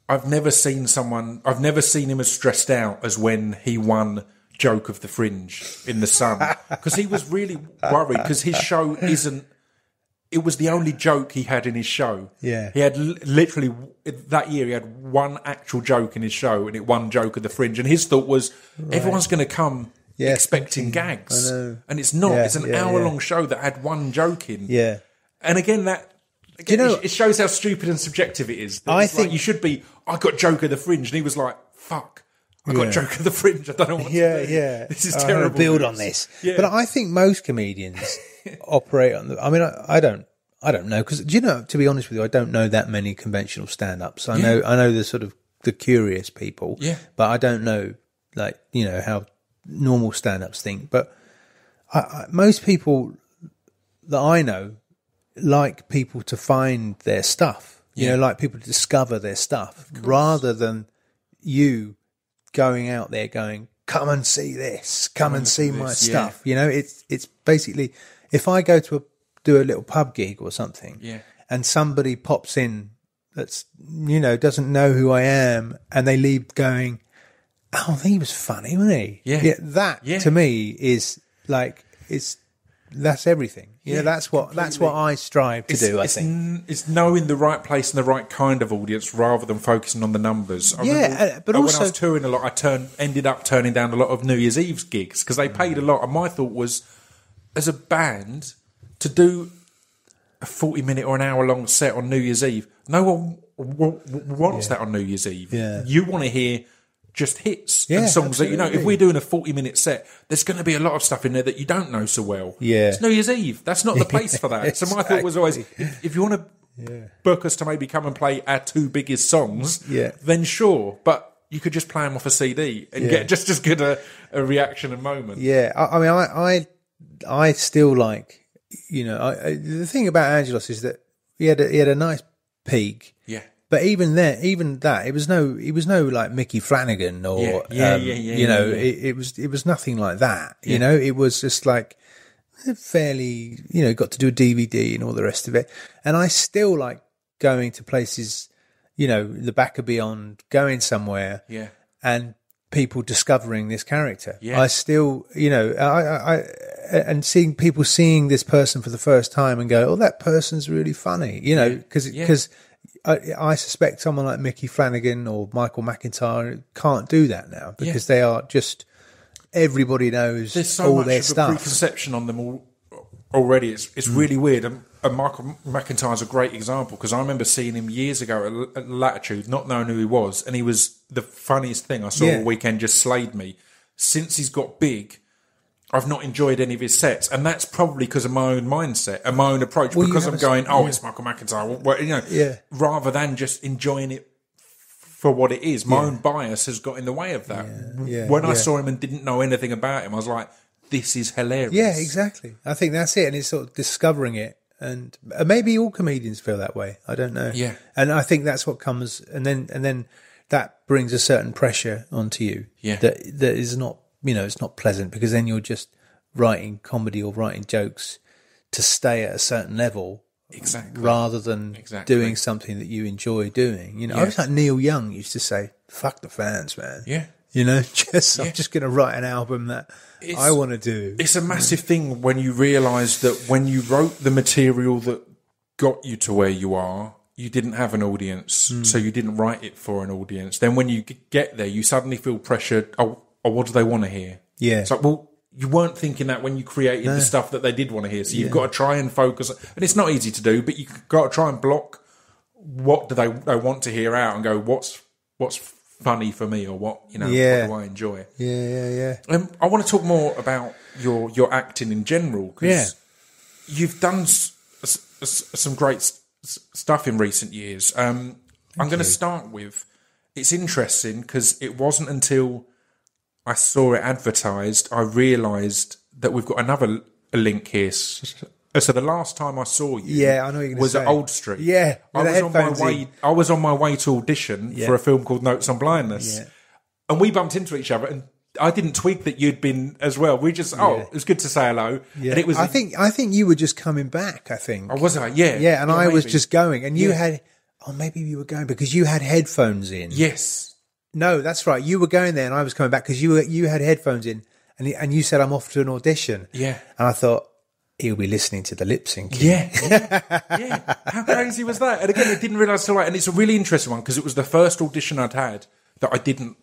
I've never seen someone, I've never seen him as stressed out as when he won Joke of the Fringe in the Sun. (laughs) Because he was really worried because his show isn't, it was the only joke he had in his show. Yeah. He had l- literally, that year, he had one actual joke in his show and it won Joke of the Fringe. And his thought was, everyone's going to come Yeah, expecting gags. I know. And it's not. Yeah, it's an yeah, hour yeah. long show that had one joke in. yeah. And again, that. Again, know- it- shows how stupid and subjective it is. I it's like think- you should be. I got joke of the fringe, and he was like, "Fuck, I got Yeah. joke of the fringe. I don't know what Yeah, yeah. (laughs) This is I'm terrible. Build on this, Yeah. but I think most comedians (laughs) operate on the. I mean, I, I don't, I don't know because do you know? To be honest with you, I don't know that many conventional stand-ups. I know, I know the sort of the curious people, Yeah. but I don't know like you know how normal stand-ups think. But I, I, most people that I know like people to find their stuff. You know, like people to discover their stuff rather than you going out there going, "Come and see this, come, and see my this," yeah. stuff." You know, it's it's basically if I go to a, do a little pub gig or something, Yeah. and somebody pops in that's you know doesn't know who I am, and they leave going, "Oh, I think he was funny, wasn't he?" Yeah. that Yeah. to me is like it's that's everything. You know, Yeah, that's what that's what I strive to It's, do. I it's, think. n- it's knowing the right place and the right kind of audience rather than focusing on the numbers. I Yeah, remember uh, but when I also- was touring a lot, I turned ended up turning down a lot of New Year's Eve's gigs because they paid a lot. And my thought was, as a band, to do a forty minute or an hour long set on New Year's Eve, no one w- w- wants that on New Year's Eve. Yeah. You want to hear just hits Yeah, and songs that you know. If we're doing a forty-minute set, there's going to be a lot of stuff in there that you don't know so well. Yeah. it's New Year's Eve. That's not the (laughs) place for that. So my thought was always, if, if you want to book us to maybe come and play our two biggest songs, Yeah. then sure. But you could just play them off a CD and Yeah. get (laughs) just as good a, a reaction and moment. Yeah, I, I mean, I, I, I still like, you know, I, I, the thing about Angelos is that he had a, he had a nice peak, Yeah. But even then, even that, it was no, it was no like Micky Flanagan or, Yeah, yeah, um, yeah, yeah, you know, yeah, yeah. It, it was, it was nothing like that. You know, it was just like fairly, you know, got to do a DVD and all the rest of it. And I still like going to places, you know, the back of Beyond, going somewhere Yeah. and people discovering this character. Yeah. I still, you know, I, I, I, and seeing people seeing this person for the first time and go, "Oh, that person's really funny," you know, because Yeah. because I, I suspect someone like Micky Flanagan or Michael McIntyre can't do that now because they are just everybody knows There's so all much their of a stuff. preconception on them all, already. It's it's mm. really weird. And, and Michael McIntyre's a great example because I remember seeing him years ago at, at Latitude, not knowing who he was, and he was the funniest thing I saw Yeah. all weekend. Just slayed me. Since he's got big. I've not enjoyed any of his sets, and that's probably because of my own mindset and my own approach. Well, because I'm going, oh, it's Michael McIntyre, well, you know, Yeah. rather than just enjoying it for what it is. My own bias has got in the way of that. yeah, when I saw him and didn't know anything about him, I was like, this is hilarious. Yeah, exactly. I think that's it, and it's sort of discovering it, and uh, maybe all comedians feel that way. I don't know. Yeah. and I think that's what comes, and then and then that brings a certain pressure onto you. Yeah. that that is not you know it's not pleasant because then you're just writing comedy or writing jokes to stay at a certain level Exactly. rather than Exactly. doing something that you enjoy doing. You know, I was like Neil Young used to say, "Fuck the fans, man." Yeah. You know, (laughs) just I'm just going to write an album that It's- I want to do. It's a massive thing when you realise that when you wrote the material that got you to where you are, you didn't have an audience, Hmm. so you didn't write it for an audience. Then when you get there, you suddenly feel pressured. Oh, oh what do they want to hear? Yeah. It's like, well, you weren't thinking that when you created the stuff that they did want to hear. So you've got to try and focus, and it's not easy to do, but you've got to try and block what do they they want to hear out and go, what's what's funny for me, or what you know, Yeah. what do I enjoy? Yeah, yeah, yeah. Um, I want to talk more about your your acting in general because Yeah. you've done s- s- s- some great stuff in recent years. Um, I'm going to start with it's interesting because it wasn't until I saw it advertised I realised that we've got another link here. Oh, so the last time I saw you, Yeah, I know gonna was at. Old Street. Yeah, I was on my way. in. I was on my way to audition Yeah. for a film called Notes on Blindness Yeah. and we bumped into each other and I didn't twig that you'd been as well. We just oh, it was good to say hello. Yeah. And it was I think I think you were just coming back. I think. I was I? Yeah. yeah, and I was just going, and you Yeah. had. Oh, maybe you were going because you had headphones in. Yes. No, that's right. You were going there, and I was coming back because you were you had headphones in, and and you said I'm off to an audition. Yeah. And I thought he'll be listening to the lip sync. Yeah. Yeah. yeah. How crazy was that? And again, I didn't realise till like, and it's a really interesting one because it was the first audition I'd had that I didn't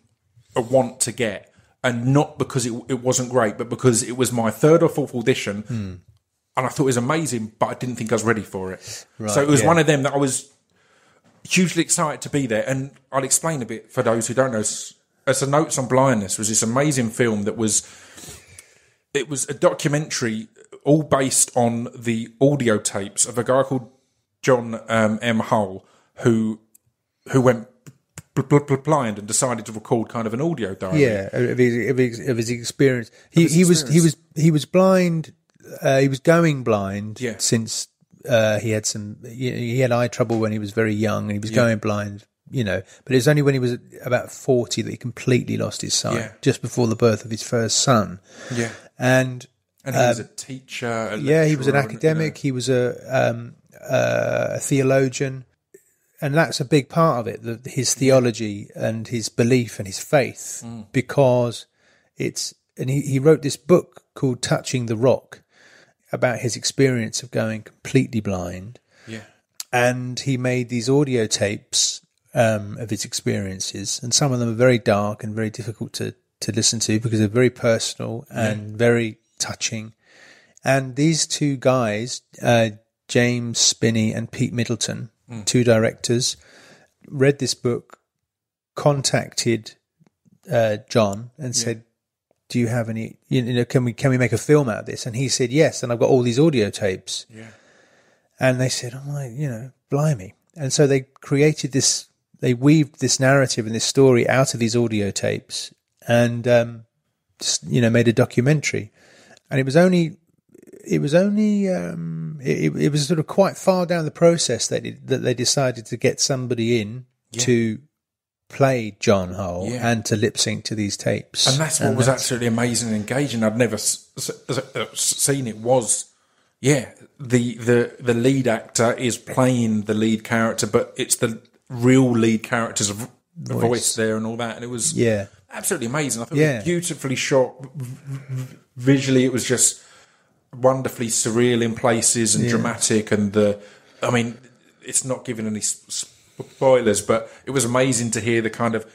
uh, want to get. And not because it, it wasn't great, but because it was my third or fourth audition. Hmm. And I thought it was amazing, but I didn't think I was ready for it. so it was yeah. one of them that I was hugely excited to be there. And I'll explain a bit for those who don't know. As a Notes on Blindness was this amazing film that was it was a documentary all based on the audio tapes of a guy called John um, M. Hull who who went bl- bl- bl- blind and decided to record kind of an audio diary. Yeah, of his, of his, of his experience. He he was he was he was blind. Uh, he was going blind Yeah. since uh, he had some. He, he had eye trouble when he was very young, and he was going blind. You know, but it was only when he was about forty that he completely lost his sight, Yeah. just before the birth of his first son. yeah. And And he was a teacher. a Um, yeah, he was an lecturer, and, you know, academic. He was a um, uh, a theologian, and that's a big part of it. The, his theology and his belief and his faith, Mm. because it's and he, he wrote this book called "Touching the Rock" about his experience of going completely blind, yeah, and he made these audio tapes um, of his experiences, and some of them are very dark and very difficult to to listen to because they're very personal and very touching. And these two guys, uh, James Spinney and Pete Middleton, two directors, read this book, contacted uh, John and said, "Do you have any? You know, can we can we make a film out of this?" And he said, "Yes." And I've got all these audio tapes. Yeah. And they said, "I'm like, you know, blimey." And so they created this. They weaved this narrative and this story out of these audio tapes, and um, just, you know, made a documentary. And it was only, it was only, um, it, it was sort of quite far down the process that it, that they decided to get somebody in to play John Hull Yeah. and to lip sync to these tapes. And that's what was absolutely amazing and engaging. I'd never s- s- uh, seen it. Was yeah, the the the lead actor is playing the lead character, but it's the real lead character's v- voice, there and all that. And it was Yeah. absolutely amazing. I thought it was beautifully shot. Visually, it was just wonderfully surreal in places and dramatic. And the, I mean, it's not giving any s- spoilers, but it was amazing to hear the kind of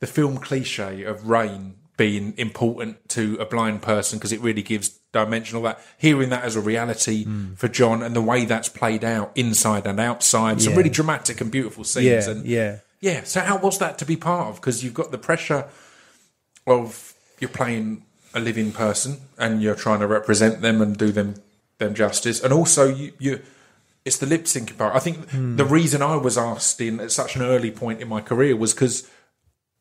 the film cliche of rain being important to a blind person because it really gives dimension all that hearing that as a reality Hmm. for john and the way that's played out inside and outside some Yeah. really dramatic and beautiful scenes yeah, and yeah. yeah. So how was that to be part of? Because you've got the pressure of you're playing a living person and you're trying to represent them and do them them justice, and also you you it's the lip syncing part. I think hmm. the reason I was asked in at such an early point in my career was because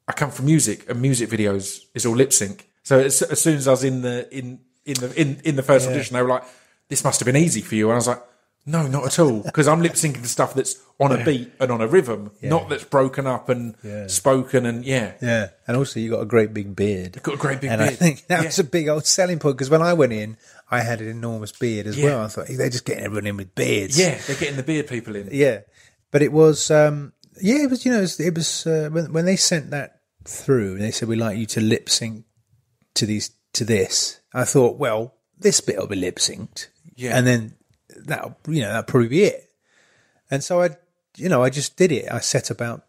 I come from music and music videos is all lip sync. So as, as soon as I was in the in in the in, in the first audition, they were like, "This must have been easy for you," and I was like. No, not at all. Because I'm lip syncing to stuff that's on a beat and on a rhythm, not that's broken up and spoken and yeah. Yeah, and also you got a great big beard. Got a great big and I beard. think that Yeah. was a big old selling point because when I went in, I had an enormous beard as Yeah. well. I thought they're just getting everyone in with beards. Yeah, they're getting the beard people in. yeah. But it was, um, yeah, it was. You know, it was, it was uh, when when they sent that through and they said we'd like you to lip sync to these to this. I thought, well, this bit will be lip synced, Yeah. and then that you know that'll probably be it. And so I, you know, I just did it. I set about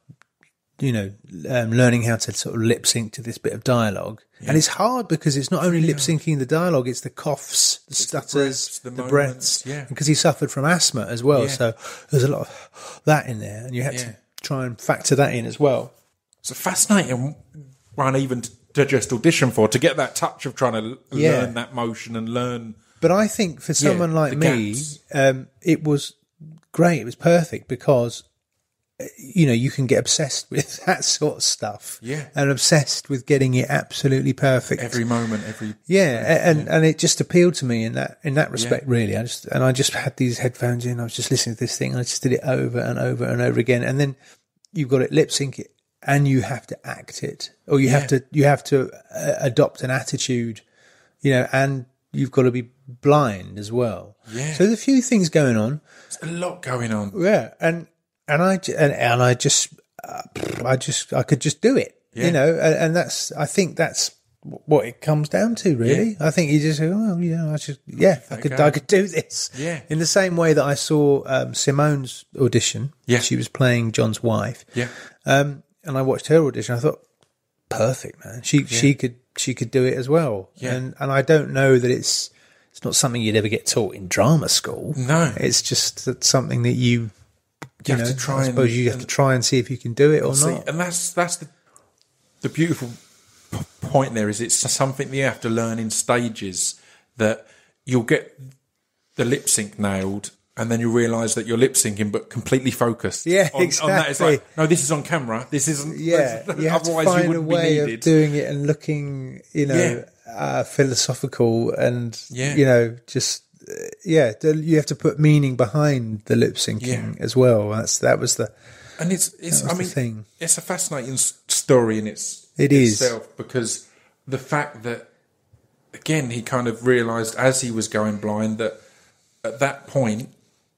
you know, um, learning how to sort of lip sync to this bit of dialogue. And it's hard because it's not only lip syncing the dialogue, it's the coughs, the stutters, breaths, the, the breaths. yeah. Because he suffered from asthma as well. Yeah. So there's a lot of that in there. And you had Yeah. to try and factor that in as well. It's a fascinating one, even to just audition for to get that touch of trying to Yeah. learn that motion and learn. But I think for someone like me, um, it was great. It was perfect because, you know, you can get obsessed (laughs) with that sort of stuff. Yeah. And obsessed with getting it absolutely perfect. Every moment, every Yeah, and and it just appealed to me in that in that respect, really. I just and I just had these headphones in. I was just listening to this thing. And I just did it over and over and over again. And then you've got it lip sync it, and you have to act it, or you have to you have to uh, adopt an attitude, you know, and you've got to be blind as well. Yeah. So there's a few things going on. there's a lot going on. Yeah, and and I and, and I just uh, I just I could just do it, Yeah. you know, and, and that's I think that's what it comes down to, really. I think you just oh, you know, I just yeah, I could go. I could do this. Yeah. In the same way that I saw um, Simone's audition. Yeah. She was playing John's wife. Yeah, Um, and I watched her audition. I thought, perfect, man. She she could she could do it as well. Yeah. And and I don't know that it's it's not something you'd ever get taught in drama school. No. It's just that something that you you, you have know, to try I and suppose you have and to try and see if you can do it or see, not. and that's that's the the beautiful p- point. There is it's something that you have to learn in stages that you'll get the lip sync nailed. And then you realise that you're lip syncing, but completely focused. Yeah, on, on that. It's exactly. like, no, this is on camera. This isn't. Yeah, you have to otherwise find you a wouldn't way be of doing it and looking, you know, Yeah. uh, philosophical and Yeah. you know, just yeah, the- you have to put meaning behind the lip syncing Yeah. as well. That's that was the and it's it's I mean thing. it's a fascinating story in its It is. itself because the fact that again he kind of realised as he was going blind that at that point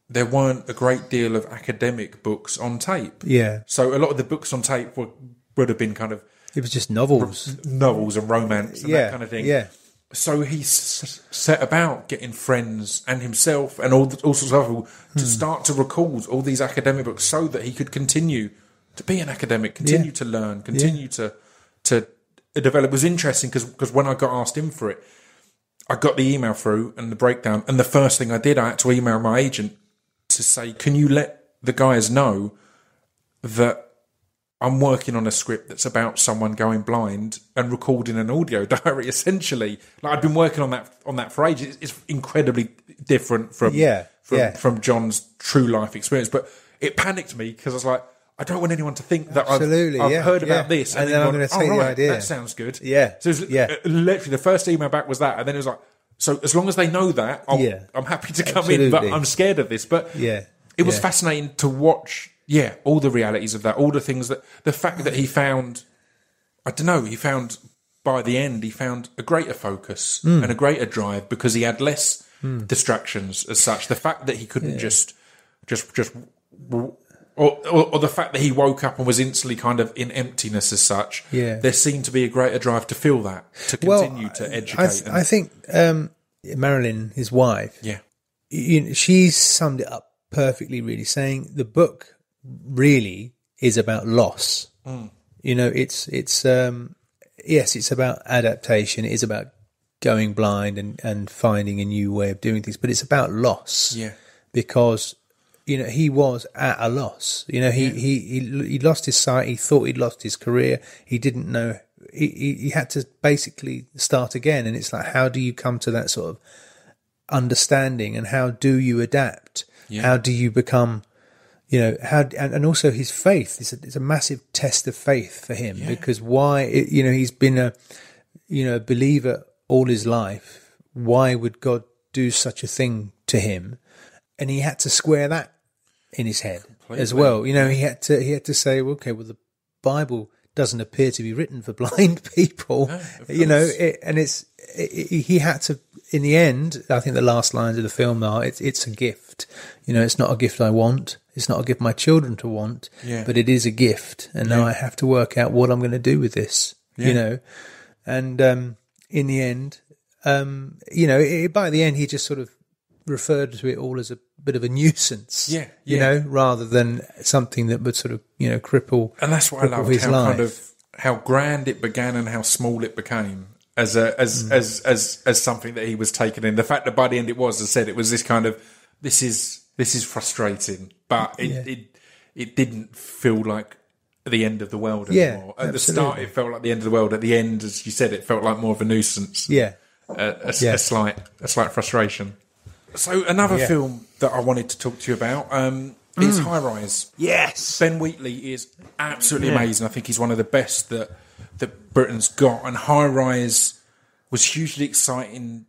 there weren't a great deal of academic books on tape. yeah. So a lot of the books on tape were, would have been kind of It was just novels. novels and romance and yeah, that kind of thing. Yeah, So he s- set about getting friends and himself and all, all sorts of people Hmm. to start to record all these academic books so that he could continue to be an academic, continue Yeah. to learn, continue to to develop. It was interesting because when I got asked in for it, I got the email through and the breakdown, and the first thing I did, I had to email my agent to say, "Can you let the guys know that I'm working on a script that's about someone going blind and recording an audio (laughs) diary. Essentially, like I've been working on that on that for ages. It's incredibly different from Yeah, from, yeah. from John's true life experience, but it panicked me because I was like. I don't want anyone to think that I've, I've yeah, heard about yeah. this, And then I'm gone, gonna "Oh, take the right, idea." That sounds good. Yeah, So it was, yeah. literally the first email back was that, and then it was like, so as long as they know that, I'll, Yeah. I'm happy to come in, but I'm scared of this. But Yeah, it was yeah. fascinating to watch. Yeah, all the realities of that, all the things that the fact that he found, I don't know, he found by the end he found a greater focus Hmm. and a greater drive because he had less distractions as such. The fact that he couldn't just, just, just. Or, or, or the fact that he woke up and was instantly kind of in emptiness as such, Yeah. there seemed to be a greater drive to feel that, to continue to educate. I, th- and, I think um, Marilyn, his wife, yeah, you know, she summed it up perfectly, really, saying the book really is about loss. You know, it's it's um, yes, it's about adaptation. It is about going blind and and finding a new way of doing things, but it's about loss. yeah, because you know he was at a loss. You know, he he, he he lost his sight. He thought he'd lost his career. He didn't know. He, he he had to basically start again. And it's like, how do you come to that sort of understanding, and how do you adapt? How do you become? You know how, and, and also his faith. It's a, it's a massive test of faith for him because why? You know, he's been a you know a believer all his life. Why would God do such a thing to him? and he had to square that in his head as well. You know, he had to he had to say, well, okay, well, the Bible doesn't appear to be written for (laughs) blind people, you know, it, and it's it, he had to. In the end, I think the last lines of the film are, "It's it's a gift, you know, it's not a gift I want, it's not a gift my children to want, Yeah. but it is a gift, and now I have to work out what I'm going to do with this, you know." And um, in the end, um, you know, it, by the end, he just sort of referred to it all as a bit of a nuisance. Yeah, You know, rather than something that would sort of, you know, cripple. and that's what I love how life. kind of how grand it began and how small it became as a as Mm. as as as something that he was taken in. The fact that by the end it was, as I said, it was this kind of this is this is frustrating, but it Yeah. it it didn't feel like the end of the world Yeah, anymore. At the start, it felt like the end of the world. At the end, as you said, it felt like more of a nuisance. Yeah. a, a, Yeah. a slight a slight frustration. So another Yeah. film that I wanted to talk to you about um, is High Rise. Yes. Ben Wheatley is absolutely amazing. I think he's one of the best that that Britain's got. And High Rise was hugely exciting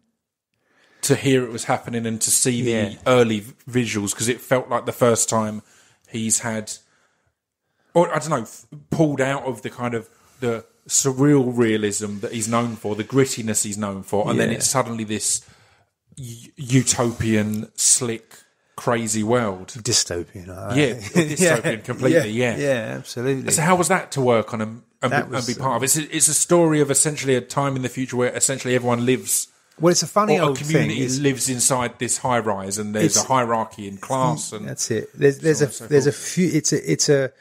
to hear it was happening and to see Yeah. the early visuals because it felt like the first time he's had, or I don't know, pulled out of the kind of the surreal realism that he's known for, the grittiness he's known for, and then it's suddenly this utopian, slick, crazy world. Dystopian. I Yeah, (laughs) dystopian completely, yeah. Yeah, absolutely. So how was that to work on and, and, be, was, and be part of? It's a, it's a story of essentially a time in the future where essentially everyone lives, well, it's a funny or a old community thing. It's- lives inside this high rise, and there's a hierarchy in class. Mm, and That's it. There's there's on a so there's a few. It's a it's a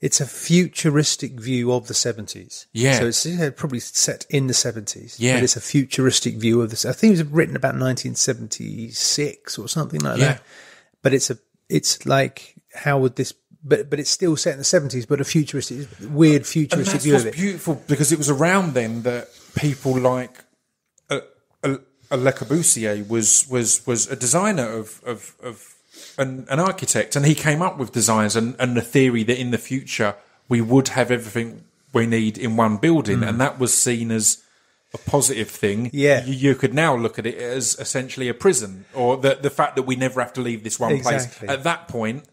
it's a futuristic view of the seventies. Yeah. So it's yeah, probably set in the seventies. Yeah. But it's a futuristic view of this. I think it was written about 1976 or something like Yeah. that. But it's a it's like how would this? But but it's still set in the seventies, but a futuristic, weird futuristic view of it. beautiful because it was around then that people like uh, uh, uh, Le Corbusier was was was a designer of of, of an, an architect, and he came up with designs and, and the theory that in the future we would have everything we need in one building, and that was seen as a positive thing. Mm. Yeah. you, you could now look at it as essentially a prison, or the the fact that we never have to leave this one Exactly. place. At that point,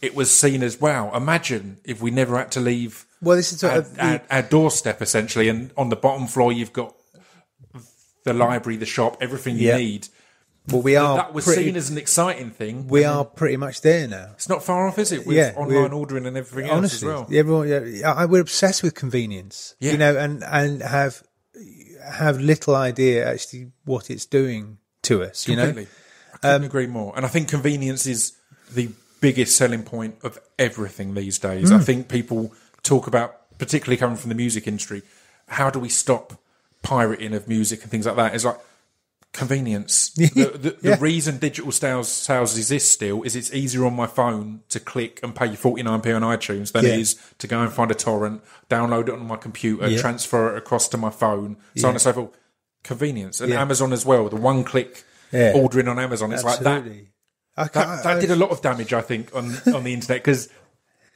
it was seen as wow. Imagine if we never had to leave Well, this is our, of the- our, our doorstep essentially, and on the bottom floor you've got the library, the shop, everything you need. Well, we are that was pretty, seen as an exciting thing. we are pretty much there now. It's not far off, is it? With Yeah, online ordering and everything else honestly, as well. everyone, yeah, I, we're obsessed with convenience. Yeah. You know, and and have have little idea actually what it's doing to us. You know, I couldn't agree more. And I think convenience is the biggest selling point of everything these days. Hmm. I think people talk about, particularly coming from the music industry, how do we stop pirating of music and things like that? It's like convenience. (laughs) the the, Yeah. the reason digital sales sales exist still is it's easier on my phone to click and pay 49p on iTunes than Yeah. it is to go and find a torrent, download it on my computer, Yeah. transfer it across to my phone, so on and so forth. Convenience. And. Amazon as well, the one click ordering on Amazon. It's like that I that, that I- did a lot of damage, I think, on (laughs) on the internet because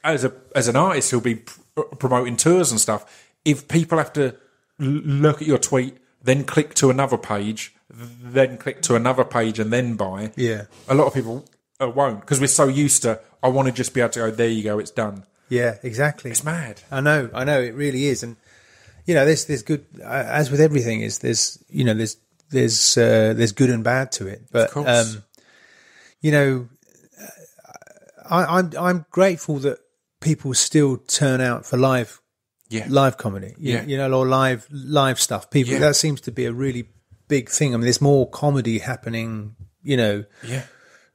as a as an artist who'll be pr- uh, promoting tours and stuff, if people have to l- look at your tweet, then click to another page, then click to another page, and then buy, Yeah. a lot of people uh, won't because we're so used to. I want to just be able to go. There you go, it's done. Yeah, exactly. It's mad. I know, I know, it really is, and you know, there's there's good uh, as with everything is there's you know there's there's uh, there's good and bad to it, but course. um, you know, I, I'm I'm grateful that people still turn out for live Yeah, live comedy, you, Yeah. you know, or live live stuff. People Yeah. that seems to be a really big thing. I mean, there's more comedy happening, you know, yeah.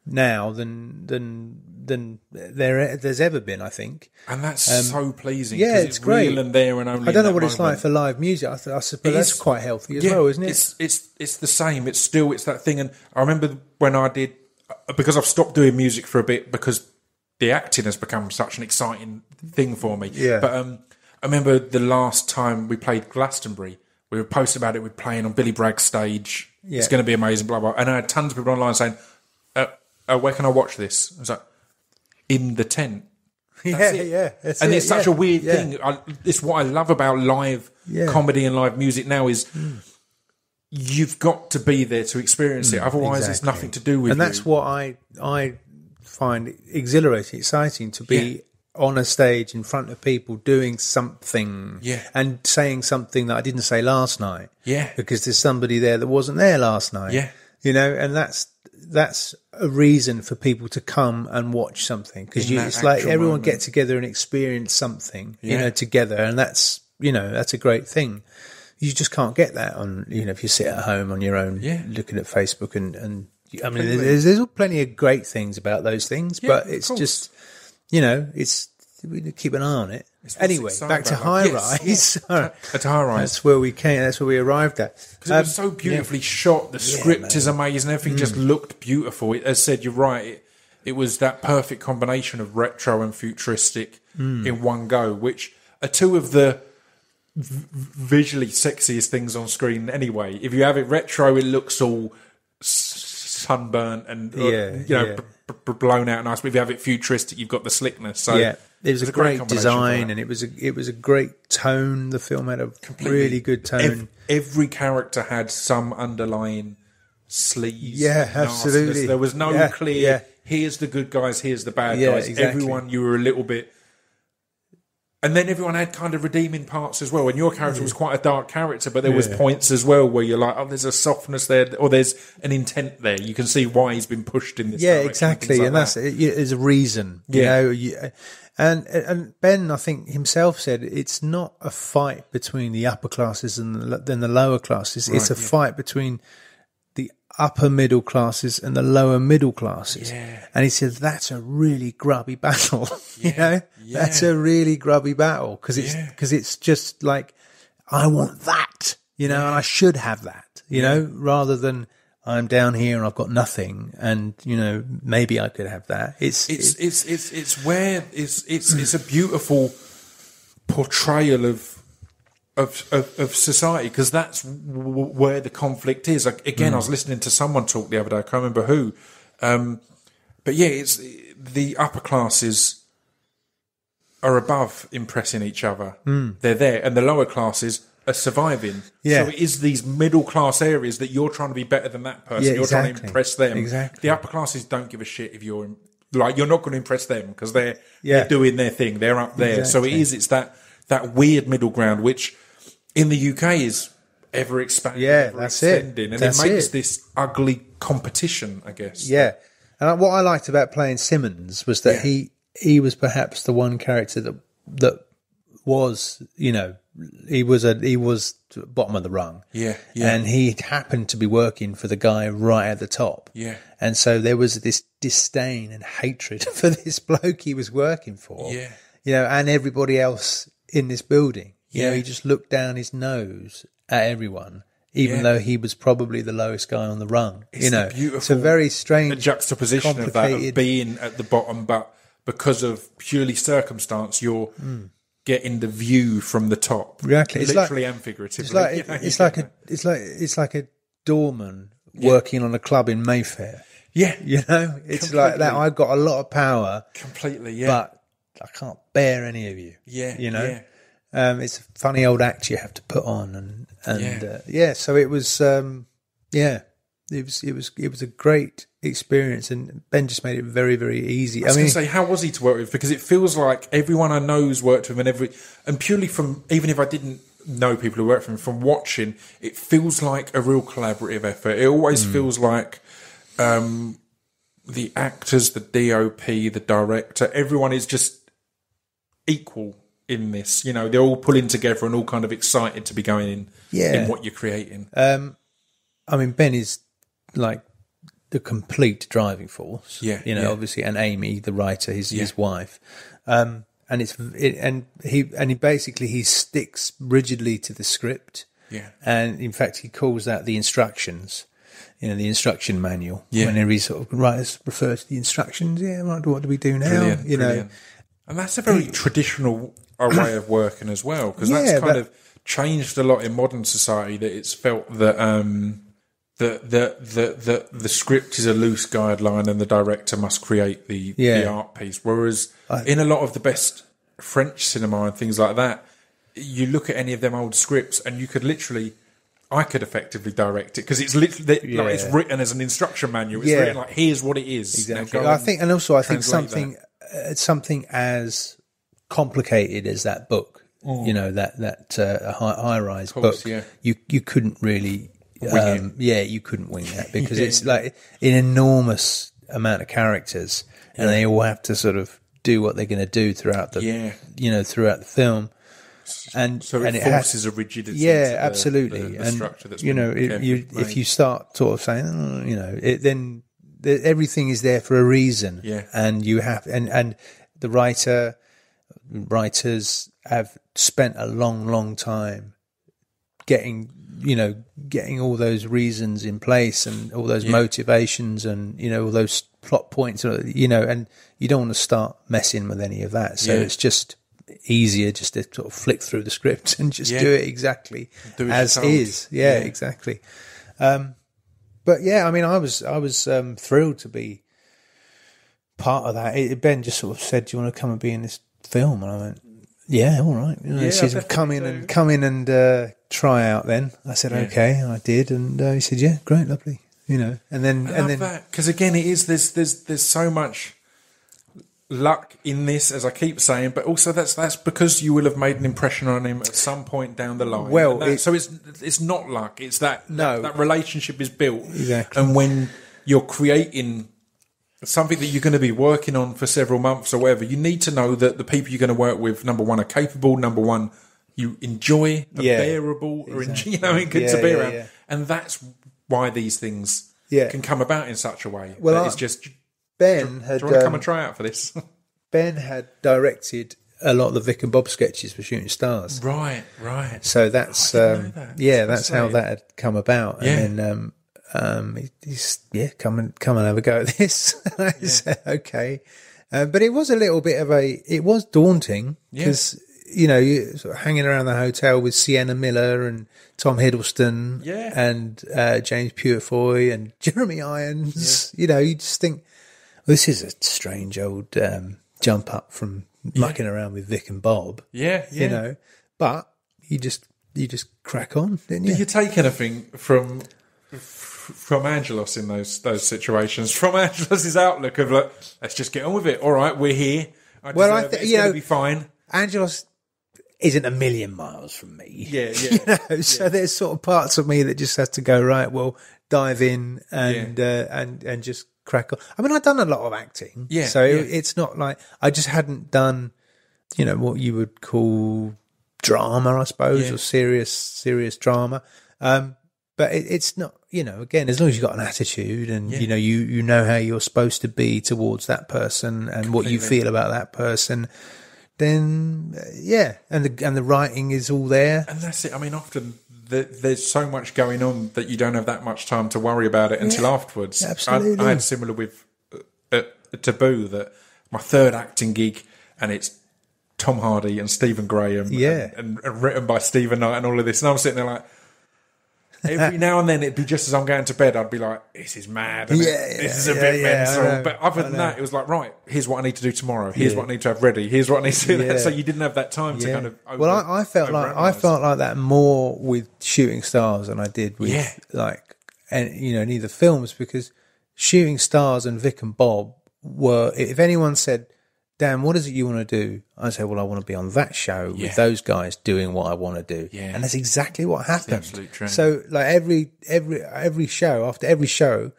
now than than than there there's ever been. I think. And that's so pleasing. Yeah, yeah, 'cause it's great. real and there and only. I don't know what it's like for live music. I, th- I suppose It that's is- quite healthy as well, isn't it? It's it's it's the same. It's still it's that thing. And I remember when I did because I've stopped doing music for a bit because the acting has become such an exciting thing for me. Yeah. But um, I remember the last time we played Glastonbury. We were posting about it. We're playing on Billy Bragg's stage. It's going to be amazing. Blah blah. And I had tons of people online saying, uh, uh, "Where can I watch this?" I was like, "In the tent." (laughs) yeah, it. yeah. That's and it, it's such yeah, a weird yeah. thing. I, it's what I love about live Yeah. Hmm. comedy and live music now is you've got to be there to experience it. Otherwise, it's nothing to do with and that's you. what I I find exhilarating, exciting to be Yeah. On a stage in front of people doing something, Yeah. and saying something that I didn't say last night, Yeah. because there's somebody there that wasn't there last night, Yeah. you know, and that's that's a reason for people to come and watch something because it's like everyone moment. get together and experience something, you know, together, and that's you know that's a great thing. You just can't get that on you know if you sit at home on your own, Yeah. looking at Facebook and and I mean there's there's plenty of great things about those things, but it's just you know it's we need to keep an eye on it. what's Anyway, back to high rise. Yes, At high rise. That's where we came. That's where we arrived at. Because it Um, was so beautifully shot. The script is amazing. Everything just Mm. looked beautiful. It, as said, you're right. It, it was that perfect combination of retro and futuristic Mm. in one go, which are two of the v- visually sexiest things on screen. Anyway, if you have it retro, it looks all s- sunburnt and uh, Yeah, you know yeah. b- b- blown out nice. But if you have it futuristic, you've got the slickness. So yeah, it was a great, for design, and it was a it was a great tone. The film had a really good tone. Ev- every character had some underlying sleaze. Yeah, nastiness. absolutely. There was no Yeah, clear. Here's the good guys. Here's the bad guys. exactly. Everyone, you were a little bit. And then everyone had kind of redeeming parts as well. And your character was quite a dark character, but there was points as well where you're like, oh, there's a softness there, or there's an intent there. You can see why he's been pushed in this. yeah, exactly, things like and that's that. it. There's a reason, you Yeah. know. You, and and Ben, I think himself said it's not a fight between the upper classes and the, then the lower classes. it's a fight between upper middle classes and the lower middle classes. Yeah. And he said, that's a really grubby battle. (laughs) you know, yeah. that's a really grubby battle because it's Yeah. because it's just like I want that, you know, and I should have that, you know, rather than I'm down here and I've got nothing, and you know maybe I could have that. It's it's it's it's it's where it's it's it's a beautiful portrayal of of of, of society because that's w- where the conflict is. Like, again, I was listening to someone talk the other day. I can't remember who, um, but yeah, it's the upper classes are above impressing each other. They're there, and the lower classes are surviving. Yeah. So it is these middle class areas that you're trying to be better than that person. Yeah, you're trying to impress them. Exactly. The upper classes don't give a shit if you're like you're not going to impress them because they're Yeah. they're doing their thing. They're up there. So it is. It's that that weird middle ground which in the UK is ever expanding. Yeah, ever that's it. and That's it makes it. this ugly competition. I guess. yeah. And what I liked about playing Simmons was that Yeah. he he was perhaps the one character that that was you know he was a he was bottom of the rung. Yeah, yeah. And he happened to be working for the guy right at the top. Yeah. And so there was this disdain and hatred (laughs) for this bloke he was working for. Yeah. You know, and everybody else in this building. You know, Yeah. he just looked down his nose at everyone even Yeah. though he was probably the lowest guy on the rung. It's you know, it's a very strange juxtaposition of that of being at the bottom, but because of purely circumstance, you're hmm. getting the view from the top, Exactly. It's like- literally and figuratively. It's like (laughs) You know, it's like a it's like it's like a doorman working on a club in Mayfair. yeah, You know, it's like that. I've got a lot of power, completely, yeah, but I can't bear any of you. yeah, you know, yeah. Um, it's a funny old act you have to put on, and and Yeah. uh, yeah so it was, um, yeah, it was it was it was a great experience, and Ben just made it very very easy. I was I mean, going to say, how was he to work with? Because it feels like everyone I know's worked with him, and every and purely from even if I didn't know people who worked for him, from watching, it feels like a real collaborative effort. It always Hmm. feels like um, the actors, the DOP, the director, everyone is just equal in this. You know, they're all pulling together and all kind of excited to be going in Yeah. in what you're creating. um, I mean, Ben is like the complete driving force. Yeah, you know, yeah. obviously, and Amy, the writer, his his wife, um, and it's it, and he and he basically he sticks rigidly to the script. Yeah. and in fact, he calls that the instructions. You know, the instruction manual. Yeah. Whenever he sort of writers refer to the instructions, yeah, right, what do we do now? Brilliant, you know, brilliant. and that's a very traditional uh, way of working as well, because that's kind but- of changed a lot in modern society. That it's felt that um, the, the the the the script is a loose guideline, and the director must create the, the art piece. Whereas in a lot of the best French cinema and things like that, you look at any of them old scripts, and you could literally. I could effectively direct it because it's literally like it's written as an instruction manual. It's Yeah. written like here's what it is. Exactly. I think, and also I think something, uh, something as complicated as that book, you know, that that uh, high, high rise course, book, yeah. you you couldn't really, um, yeah, you couldn't wing that (laughs) because it's like an enormous amount of characters, and they all have to sort of do what they're going to do throughout the, Yeah. you know, throughout the film, and So and it has- forces a rigidity. yeah, the- absolutely. The, the and structure that's you know, if you if you start sort of saying, "Oh," you know, it, then the, everything is there for a reason. Yeah. and you have and and the writer writers have spent a long, long time getting you know getting all those reasons in place and all those motivations and you know all those plot points you know and you don't want to start messing with any of that so Yeah. it's just easier just to sort of flick through the script (laughs) and just Yeah. do it exactly Do as as is yeah, Yeah. exactly um but yeah i mean i was i was um thrilled to be part of that It- ben just sort of said do you want to come and be in this film and i went yeah all right you know, Yeah, he said, come in and come in and uh, try out then i said okay and i did and uh, he said yeah great lovely you know and then I and then because again, it is there's there's there's so much luck in this, as I keep saying, but also that's that's because you will have made an impression on him at some point down the line. Well, that- it- so it's it's not luck; it's that No. that, that relationship is built, Exactly. and when you're creating something that you're going to be working on for several months or whatever, you need to know that the people you're going to work with, number one, are capable. Number one, you enjoy, are Yeah. bearable, or you know, and good Yeah, to be yeah, around. And that's why these things Yeah. can come about in such a way. Well, that I- it's just, do ben had you want to come um, and try out for this? (laughs) ben had directed a lot of the vic and bob sketches for shooting stars right, right. So that's um, that. yeah, That's that's how that had come about. And then um, um, he's yeah, come and come and have a go at this. (laughs) I said okay, uh, but it was a little bit of a it was daunting because you know you sort of hanging around the hotel with Sienna Miller and Tom Hiddleston, Yeah. and uh, James Purefoy and (laughs) Jeremy Irons. You know, you just think well, this is a strange old um, jump up from mucking around with Vic and Bob Yeah, yeah. you know. But you just you just crack on, didn't you? You take anything from from Angelos in those those situations? From Angelos's outlook of like, let's just get on with it. All right, we're here. I Well, I it's you know- be fine. Angelos isn't a million miles from me. Yeah, yeah. (laughs) You know, so there's sort of parts of me that just has to go right. Well, dive in and uh, and and just crack on. I mean, I've done a lot of acting, Yeah, So yeah. it's not like I just hadn't done, you know, what you would call drama, I suppose, Yeah. or serious serious drama. Um, but it, it's not, you know, again, as long as you've got an attitude and you know you you know how you're supposed to be towards that person and what you feel about that person, then uh, yeah, and the and the writing is all there. And that's it. I mean, often the, there's so much going on that you don't have that much time to worry about it until afterwards. I- absolutely. I, had similar with uh, uh, Taboo that my third acting gig, and it's Tom Hardy and Stephen Graham, Yeah. and, and, and written by Steven Knight and all of this, and I'm sitting there like. Every now and then, it'd be just as I'm going to bed, I'd be like, "This is mad. Yeah, yeah, this is a yeah, bit mental." But other than that, it was like, "Right, here's what I need to do tomorrow. Here's what I need to have ready. Here's what I need to do." (laughs) So you didn't have that time to kind of. Over, well, I, I felt like I felt like that more with Shooting Stars than I did with like, and you know, neither films because Shooting Stars and Vic and Bob were. If anyone said, "Dan, what is it you want to do?" I say, "Well, I want to be on that show Yeah. with those guys doing what I want to do." Yeah. and that's exactly what happened. So, like every every every show after every show.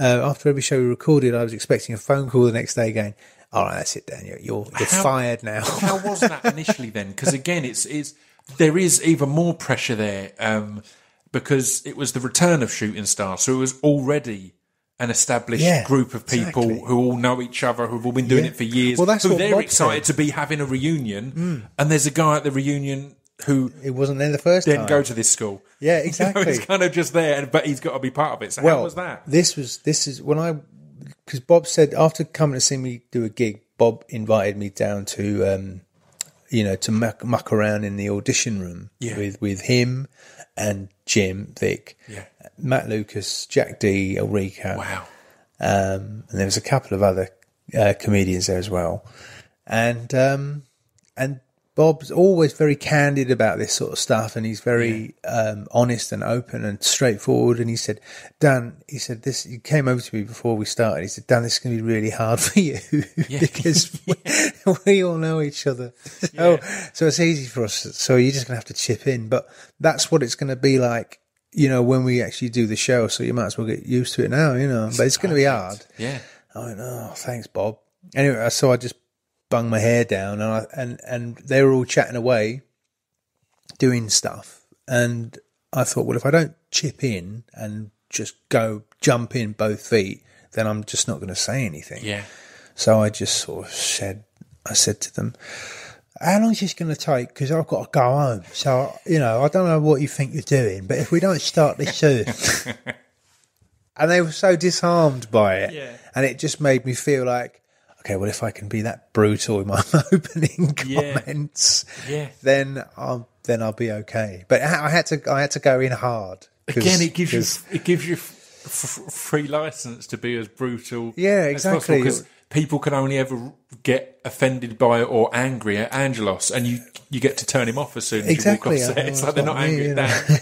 Uh, after every show we recorded, I was expecting a phone call the next day going, "All right, that's it, Dan. You're you're, you're How- fired now." How was that (laughs) initially then? Because again, it's it's there is even more pressure there um, because it was the return of Shooting Star, so it was already an established Yeah, group of people exactly. who all know each other, who've all been doing Yeah. it for years. Well, that's who what they're Bob excited said. to be having a reunion, and there's a guy at the reunion who It wasn't there the first didn't time. go to this school. Yeah, (laughs) You know, exactly. he's (laughs) kind of just there, but he's got to be part of it. So well, how was that? This was this is when I because Bob said after coming to see me do a gig, Bob invited me down to um, you know to muck, muck around in the audition room Yeah. with with him and Jim Vic, Yeah. Matt Lucas, Jack Dee, Ulrika, Wow. um, and there was a couple of other uh, comedians there as well, and um, and Bob's always very candid about this sort of stuff, and he's very um, honest and open and straightforward. And he said, "Dan," he said, "this." He came over to me before we started. He said, "Dan, this is going to be really hard (laughs) for you (laughs) because (laughs) we, we all know each other, so, so it's easy for us. So you're just going to have to chip in, but that's what it's going to be like." You know, when we actually do the show, so you might as well get used to it now, you know, but it's going to be hard. Yeah. I went, oh, thanks, Bob. Anyway, so I just bung my hair down, and I, and and they were all chatting away, doing stuff, and I thought, well, if I don't chip in and just go jump in both feet, then I'm just not going to say anything. Yeah. So I just sort of said, I said to them, how long is this going to take? Because I've got to go home. So, you know, I don't know what you think you're doing, but if we don't start this soon. (laughs) (laughs) and they were so disarmed by it. Yeah. And it just made me feel like, okay, well, if I can be that brutal in my (laughs) opening Yeah. comments, Yeah. then I'll, then I'll be okay. But I I had to, I had to go in hard. Again, it gives you 'cause- it gives you f- f- free license to be as brutal. Yeah, as possible, exactly. Because people can only ever get offended by or angry at Angelos, and you you get to turn him off as soon as Exactly. you walk off set. It's like they're not I mean, angry at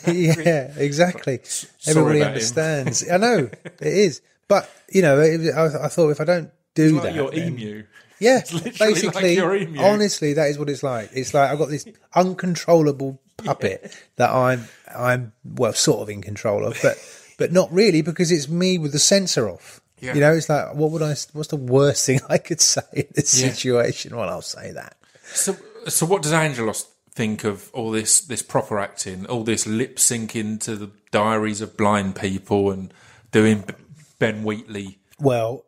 that. (laughs) yeah, exactly. Everybody understands. I know (laughs) it is, but you know, it, I, I thought if I don't do Like that, your then- emu. yeah, literally like basically, your emu. honestly, that is what it's like. It's like I've got this uncontrollable puppet (laughs) that I'm, I'm well, sort of in control of, but but not really because it's me with the sensor off. Yeah. You know, it's like, what would I? What's the worst thing (laughs) I could say in this Yeah. situation? Well, I'll say that. So, so what does Angelos think of all this this proper acting, all this lip syncing to the diaries of blind people, and doing Ben Wheatley? Well,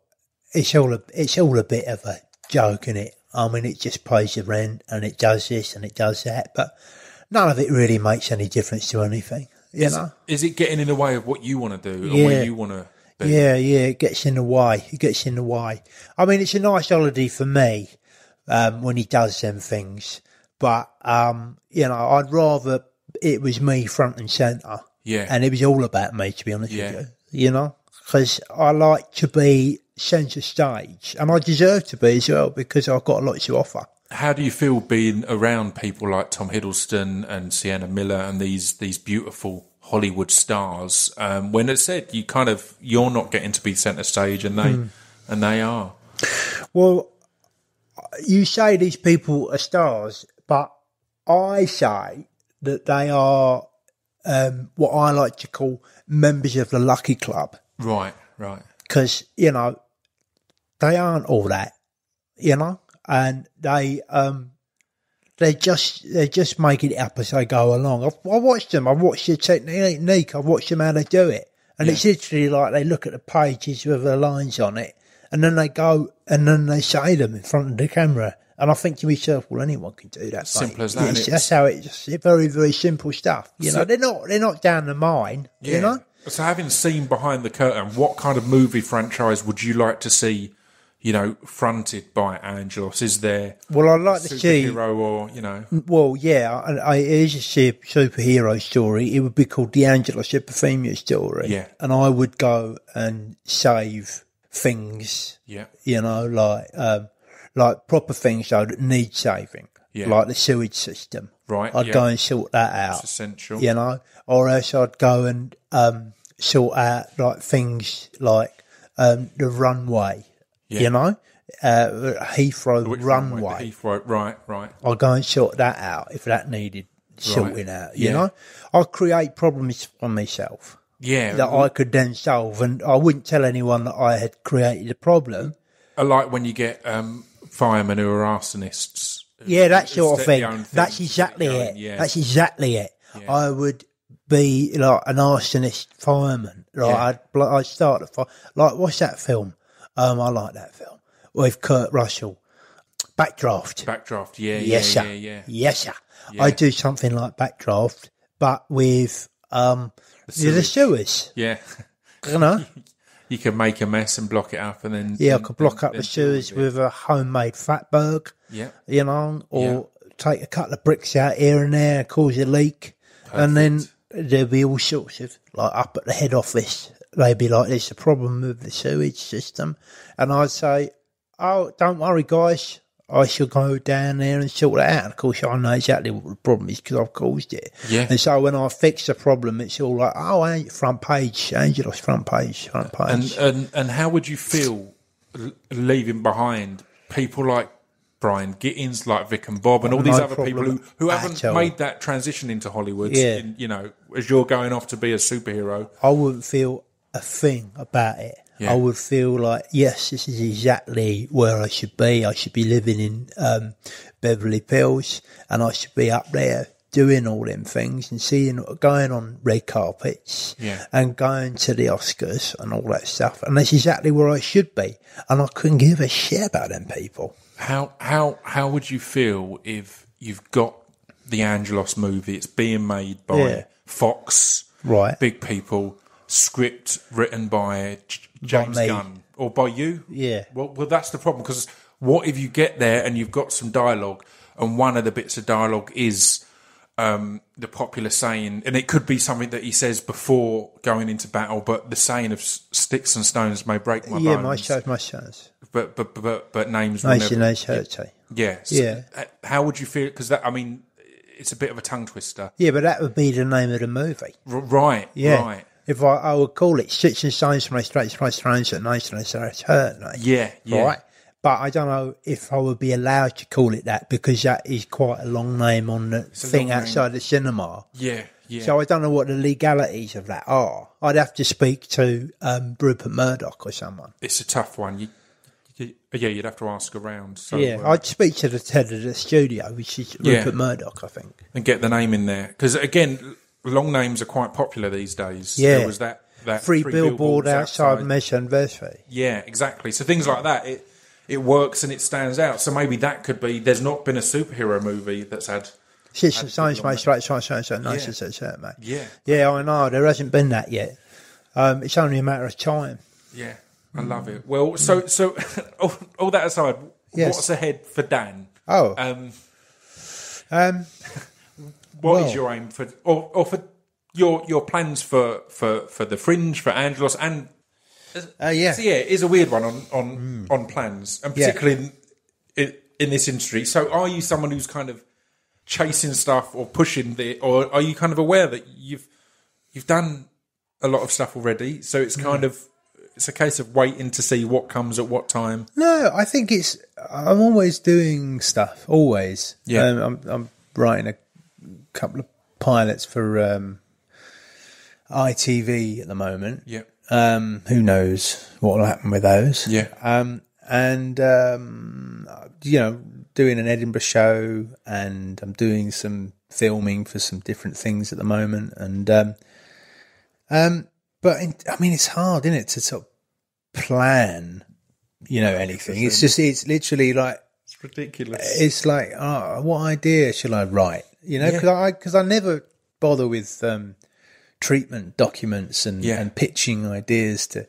it's all a it's all a bit of a joke, isn't it? I mean, it just pays the rent and it does this and it does that, but none of it really makes any difference to anything, you know. Is it getting in the way of what you want to do or Yeah. where you want to Yeah, yeah, it gets in the way. It gets in the way. I mean, it's a nice holiday for me um, when he does them things, but um, you know, I'd rather it was me front and centre. Yeah. and it was all about me, to be honest Yeah. with you. You know, because I like to be centre stage, and I deserve to be as well because I've got a lot to offer. How do you feel being around people like Tom Hiddleston and Sienna Miller and these these beautiful Hollywood stars? Um, when it's said you kind of you're not getting to be centre stage and they and they are. Well, you say these people are stars, but I say that they are um, what I like to call members of the lucky club Right, right. because you know they aren't all that, you know, and they um they just they just making it up as they go along. I've, I watched them. I watched the technique. I watched them how they do it, and it's literally like they look at the pages with the lines on it, and then they go and then they say them in front of the camera, And I think to myself, well, anyone can do that. Simple mate. as that, Yes, that's how it just very, very simple stuff. You know, they're not they're not down the mine. You know, So, having seen behind the curtain, what kind of movie franchise would you like to see? You know, fronted by Angelos. Is there well, I like to see. superhero or you know? Well, yeah, I, I, it is a superhero story. It would be called the Angelos Superfemia story. Yeah. and I would go and save things. Yeah, you know, like um, like proper things though that need saving, Yeah. like the sewage system. Right, I'd yeah. go and sort that out. essential. You know, or else I'd go and um, sort out like things like um, the runway. Yeah. You know, uh, Heathrow Which runway. Heathrow, right, right. I'll go and sort that out if that needed sorting out. You Yeah. know, I'll create problems for myself Yeah, that I could then solve, and I wouldn't tell anyone that I had created a problem. I like when you get um, firemen who are arsonists. Yeah, that sort of thing. That's exactly it. yeah. That's exactly it. I would be like an arsonist fireman. Like Yeah. I'd, I'd start a fire. Like what's that film? Um, I like that film with Kurt Russell. Backdraft. Backdraft, yeah, yes, yeah, sir. yeah, yeah. Yes, sir. I do something like Backdraft, but with um the, the sewers. Yeah, You know. (laughs) you can make a mess and block it up, and then Yeah, I then- could block up the sewers with a homemade fatberg. Yeah, you know, or take a couple of bricks out here and there, cause a leak, and then there'll be all sorts of like up at the head office. They'd be like, "There's a problem with the sewage system," and I'd say, "Oh, don't worry, guys." I shall go down there and sort it out. And of course, I know exactly what the problem is because I've caused it. Yeah. And so when I fix the problem, it's all like, oh, front page, Angelos, front page, front page. and and how would you feel leaving behind people like Brian Gittins, like Vic and Bob, and all these other people who, who haven't all. made that transition into Hollywood? Yeah. in- you know, as you're going off to be a superhero. I wouldn't feel a thing about it. Yeah. I would feel like, yes, this is exactly where I should be. I should be living in um, Beverly Hills and I should be up there doing all them things and seeing, going on red carpets Yeah. and going to the Oscars and all that stuff. And that's exactly where I should be. And I couldn't give a shit about them people. How how how would you feel if you've got the Angelos movie? It's being made by Yeah. Fox, Right. Big people, script written by J- James me. Gunn or by you. Yeah. Well, well, that's the problem because what if you get there and you've got some dialogue, and one of the bits of dialogue is um, the popular saying, and it could be something that he says before going into battle, but the saying of "sticks and stones may break my yeah, bones," my shows, my shows. but, but but but names will Nice, never. nice, hurt Yeah, so, Yeah. uh, How would you feel? Because that, I mean, it's a bit of a tongue twister. Yeah, but that would be the name of the movie. R- right. Yeah. Right. If I, I would call it Six and Stones from my straight straight strange at nice and it's hurt night. Yeah. Yeah. Right. But I don't know if I would be allowed to call it that because that is quite a long name on the thing long name. outside the cinema. Yeah. Yeah. So I don't know what the legalities of that are. I'd have to speak to um, Rupert Murdoch or someone. it's a tough one. You, you, yeah, you'd have to ask around. So, yeah, uh, I'd speak to the head of the studio, which is Yeah. Rupert Murdoch, I think. and get the name in there because again, long names are quite popular these days. Yeah. There was that that Free, billboard billboards outside Mesh Anniversary. Yeah, exactly. So things like that, it it works and it stands out. So maybe that could be. There's not been a superhero movie that's had. Six and Stones, my straight straight straight straight nice Yeah. mate. Yeah. Yeah, I know. There hasn't been that yet. Um, it's only a matter of time. Yeah, I love it. Well, so so (laughs) all, all that aside, Yes. what's ahead for Dan? Oh, Um, um, what is Well- your aim for, or, or for your your plans for for for the Fringe for Angelos and uh, yeah. so yeah, it is a weird one on on on plans and particularly in, in in this industry. So, are you someone who's kind of chasing stuff or pushing the, or are you kind of aware that you've you've done a lot of stuff already? So it's kind of it's a case of waiting to see what comes at what time. No, I think it's. I'm always doing stuff. Always. Yeah. Um, I'm, I'm writing a couple of pilots for um, ITV at the moment. Yeah. Um, who knows what will happen with those? Yeah. Um, and um, you know, doing an Edinburgh show, and I'm doing some filming for some different things at the moment, and um, um, but in, I mean, it's hard, isn't it, to sort of plan, you know, anything. It's just, it's literally like it's ridiculous. it's like, oh, what idea shall I write? You know, Yeah. because I because I never bother with um, treatment documents and, Yeah. and pitching ideas to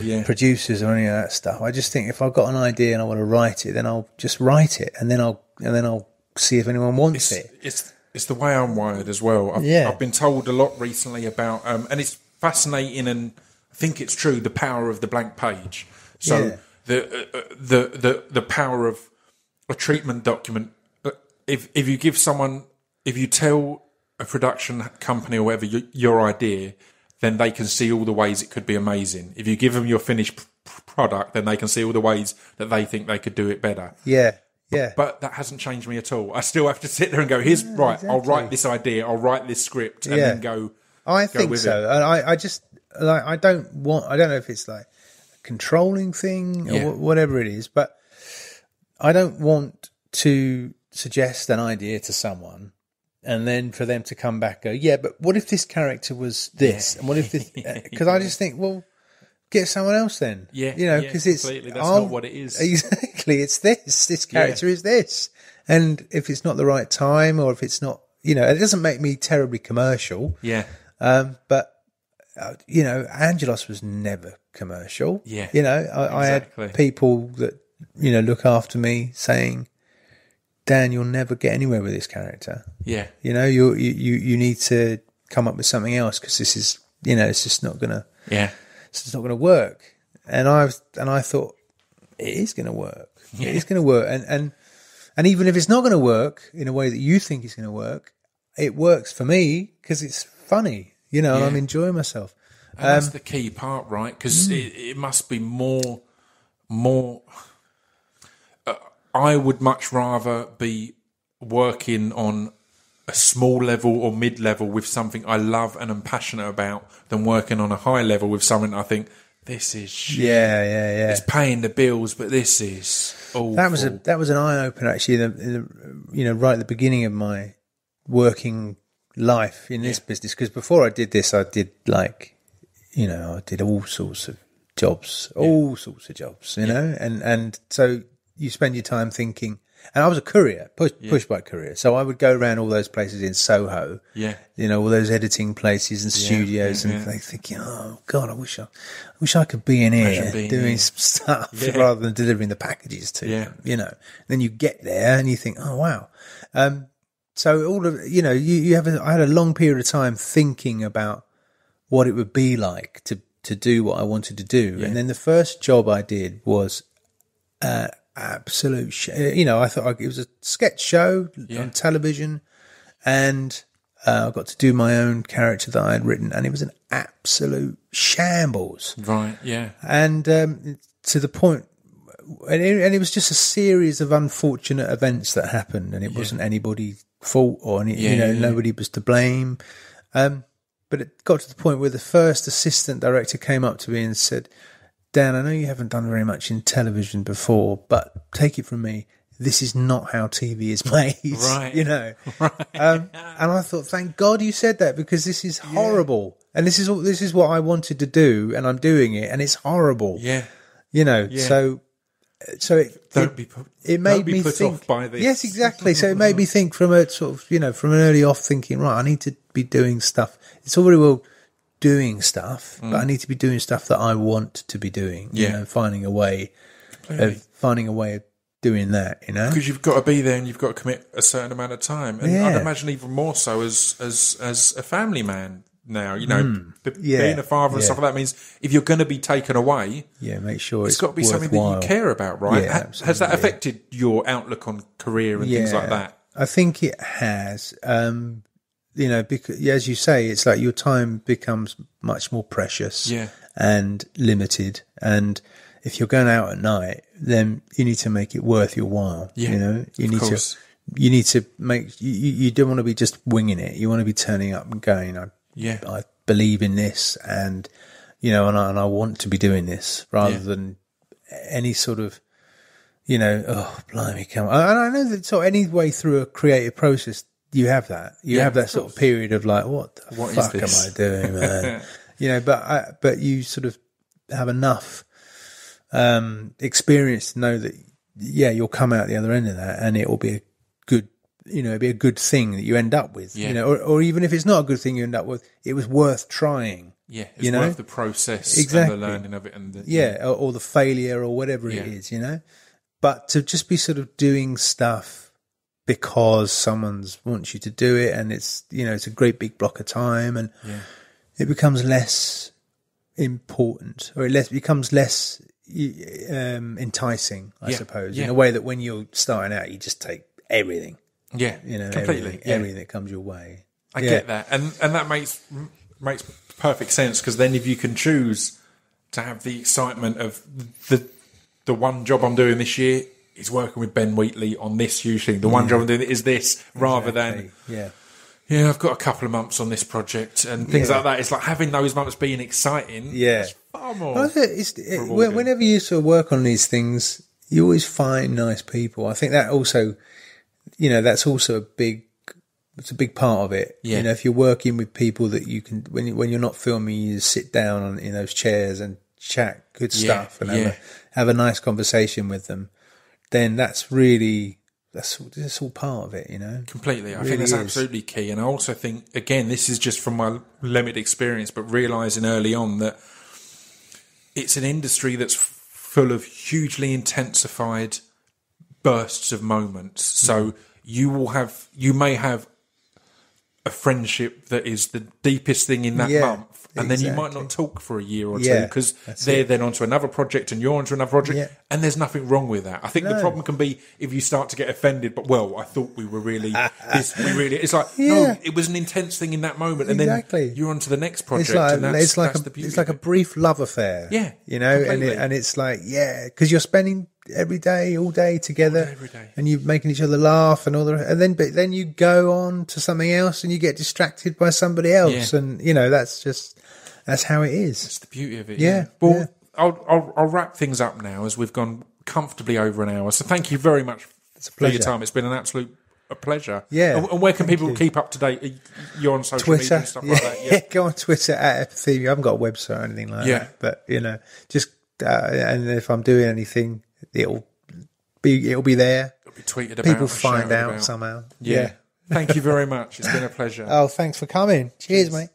yeah, producers or any of that stuff. I just think if I've got an idea and I want to write it, then I'll just write it, and then I'll and then I'll see if anyone wants it's, it. it's it's the way I'm wired as well. I've, Yeah. I've been told a lot recently about, um, and it's fascinating, and I think it's true. The power of the blank page. So Yeah. the uh, uh, the the the power of a treatment document. uh, If if you give someone, if you tell a production company or whatever your, your idea, then they can see all the ways it could be amazing. If you give them your finished p- product, then they can see all the ways that they think they could do it better. Yeah, yeah, But that hasn't changed me at all. I still have to (laughs) sit there and go, "Here's right. I'll write this idea. I'll write this script, and Yeah. then go." I think with so. And I, I just like I don't want. I don't know if it's like a controlling thing or Yeah. wh- whatever it is, but I don't want to suggest an idea to someone and then for them to come back go, yeah, but what if this character was this? And what if this? (laughs) Because I just think, well, get someone else then. Yeah, you know, yeah, because it's completely. That's I'll- not what it is. (laughs) Exactly, it's this. This character is this, and if it's not the right time or if it's not, you know, it doesn't make me terribly commercial. Yeah, Um, but uh, you know, Angelos was never commercial. Yeah, you know, I, exactly. I had people that you know look after me saying, "Dan, you'll never get anywhere with this character. yeah, You know, you you you, need to come up with something else because this is, you know, it's just not gonna, yeah, it's just not gonna work." And I was, and I thought, it is gonna work. Yeah. It is gonna work, and and and even if it's not gonna work in a way that you think it's gonna work, it works for me because it's funny. You know, and I'm enjoying myself. and that's um, the key part, right? Because mm. it, it must be more, more. I would much rather be working on a small level or mid level with something I love and am passionate about than working on a high level with something I think this is shit. Yeah, yeah, yeah. It's paying the bills, but this is awful. That was a that was an eye opener actually. The, the, you know, right at the beginning of my working life in this business, because before I did this, I did like, you know, I did all sorts of jobs, all sorts of jobs, you know, and and so you spend your time thinking. And I was a courier, push, push bike courier, so I would go around all those places in Soho, Yeah. you know, all those editing places and studios, yeah, and yeah. they thinking, "Oh God, I wish I, I wish I could be in here doing here." some stuff Yeah. rather than delivering the packages to Yeah. them." You know, then you get there and you think, "Oh wow." Um, so all of you know, you you have a, I had a long period of time thinking about what it would be like to to do what I wanted to do, and then the first job I did was uh, absolute. Sh- you know, I thought it was a sketch show on television, and uh, I got to do my own character that I had written, and it was an absolute shambles right. Yeah. and um, to the point, and it, and it was just a series of unfortunate events that happened, and it wasn't anybody's fault or any, Yeah, you know yeah, yeah. nobody was to blame. Um, but it got to the point where the first assistant director came up to me and said, "Dan, I know you haven't done very much in television before, but take it from me." This is not how TV is (laughs) made, Right. You know, (laughs) um, and I thought, thank God you said that because this is horrible, and this is all, this is what I wanted to do, and I'm doing it, and it's horrible Yeah. you know Yeah. so so it Don't it, be put, it made me put think off by this. yes exactly so it made me (laughs) think from a sort of you know from an early off thinking right i need to be doing stuff it's all very well doing stuff but i need to be doing stuff that i want to be doing you Mm. Yeah. know finding a way of finding a way of doing that you know because you've got to be there and you've got to commit a certain amount of time. And Yeah. I'd imagine even more so as as as a family man now. You know, b- Hmm. Yeah. being a father and Yeah. stuff like that means if you're going to be taken away, yeah make sure it's it's got to be something that you care about, right? Ha- Has that affected your outlook on career and things like that? I think it has. Um, you know, because as you say, it's like your time becomes much more precious Yeah. and limited. And if you're going out at night, then you need to make it worth your while. Yeah, you know, you need course. to. You need to make you, you don't want to be just winging it. You want to be turning up and going. I, Yeah. I believe in this, and you know, and I, and I want to be doing this rather Yeah. than any sort of you know, oh, blimey, come on. And I know that so any way through a creative process, you have that. You Yeah, have that of sort of period of like, what the What fuck am? I doing, man? (laughs) you know, but I, but you sort of have enough um, experience to know that yeah, you'll come out the other end of that, and it will be a good, you know, it'll be a good thing that you end up with. Yeah. You know, or, or even if it's not a good thing you end up with, it was worth trying. Yeah, it's You know? worth the process Exactly. and the learning of it, and the, Yeah, or, or the failure or whatever Yeah. it is, you know. But to just be sort of doing stuff because someone's wants you to do it, and it's you know it's a great big block of time, and Yeah. it becomes less important, or it less becomes less um, enticing, I Yeah, suppose, yeah. in a way that when you're starting out, you just take everything, yeah, you know, completely. everything, everything that comes your way. I get that, and and that makes makes perfect sense because then if you can choose to have the excitement of the the one job I'm doing this year is working with Ben Wheatley on this usually the one job I'm doing is this rather than yeah, yeah I've got a couple of months on this project and things Yeah. like that. It's like having those months being exciting. Yeah. far more. Well, I think it's, it, whenever you sort of work on these things, you always find nice people. I think that also, you know, that's also a big, it's a big part of it. Yeah. You know, if you're working with people that you can, when you, when you're not filming, you just sit down on, in those chairs and chat good Yeah, stuff and yeah. have, a, have a nice conversation with them. Then that's really that's that's all part of it. You know. Completely. I Really think that's is. absolutely key. And I also think, again, this is just from my limited experience, but realizing early on that it's an industry that's full of hugely intensified bursts of moments. Mm. So you will have, you may have a friendship that is the deepest thing in that Yeah, month. And then you might not talk for a year or two because they're it. then onto another project and you're onto another project. Yeah. And there's nothing wrong with that. I think the problem can be if you start to get offended, but well, I thought we were really, (laughs) this, we really, it's like, Yeah. no, it was an intense thing in that moment. And Exactly. then you're on to the next project. It's like and that's, it's like a it's like a brief love affair. Yeah, you know, and it, and it's like yeah, because you're spending every day, all day together, every day. and you're making each other laugh and all the and then but then you go on to something else and you get distracted by somebody else, Yeah. and you know that's just that's how it is. It's the beauty of it. Yeah, Well, yeah. I'll, I'll, I'll wrap things up now as we've gone comfortably over an hour. So thank you very much for your time. It's been an absolute a pleasure. Yeah, And, where can people you. keep up to date? You're on social media and stuff yeah, like that. (laughs) Yeah. go on Twitter at Epithemiou. I haven't got a website or anything like Yeah. that, but you know, just uh, and if I'm doing anything, it'll be it'll be there. It'll be tweeted about. People find out about. somehow. Yeah. Thank you very much. It's been a pleasure. (laughs) Oh, thanks for coming. Cheers, mate.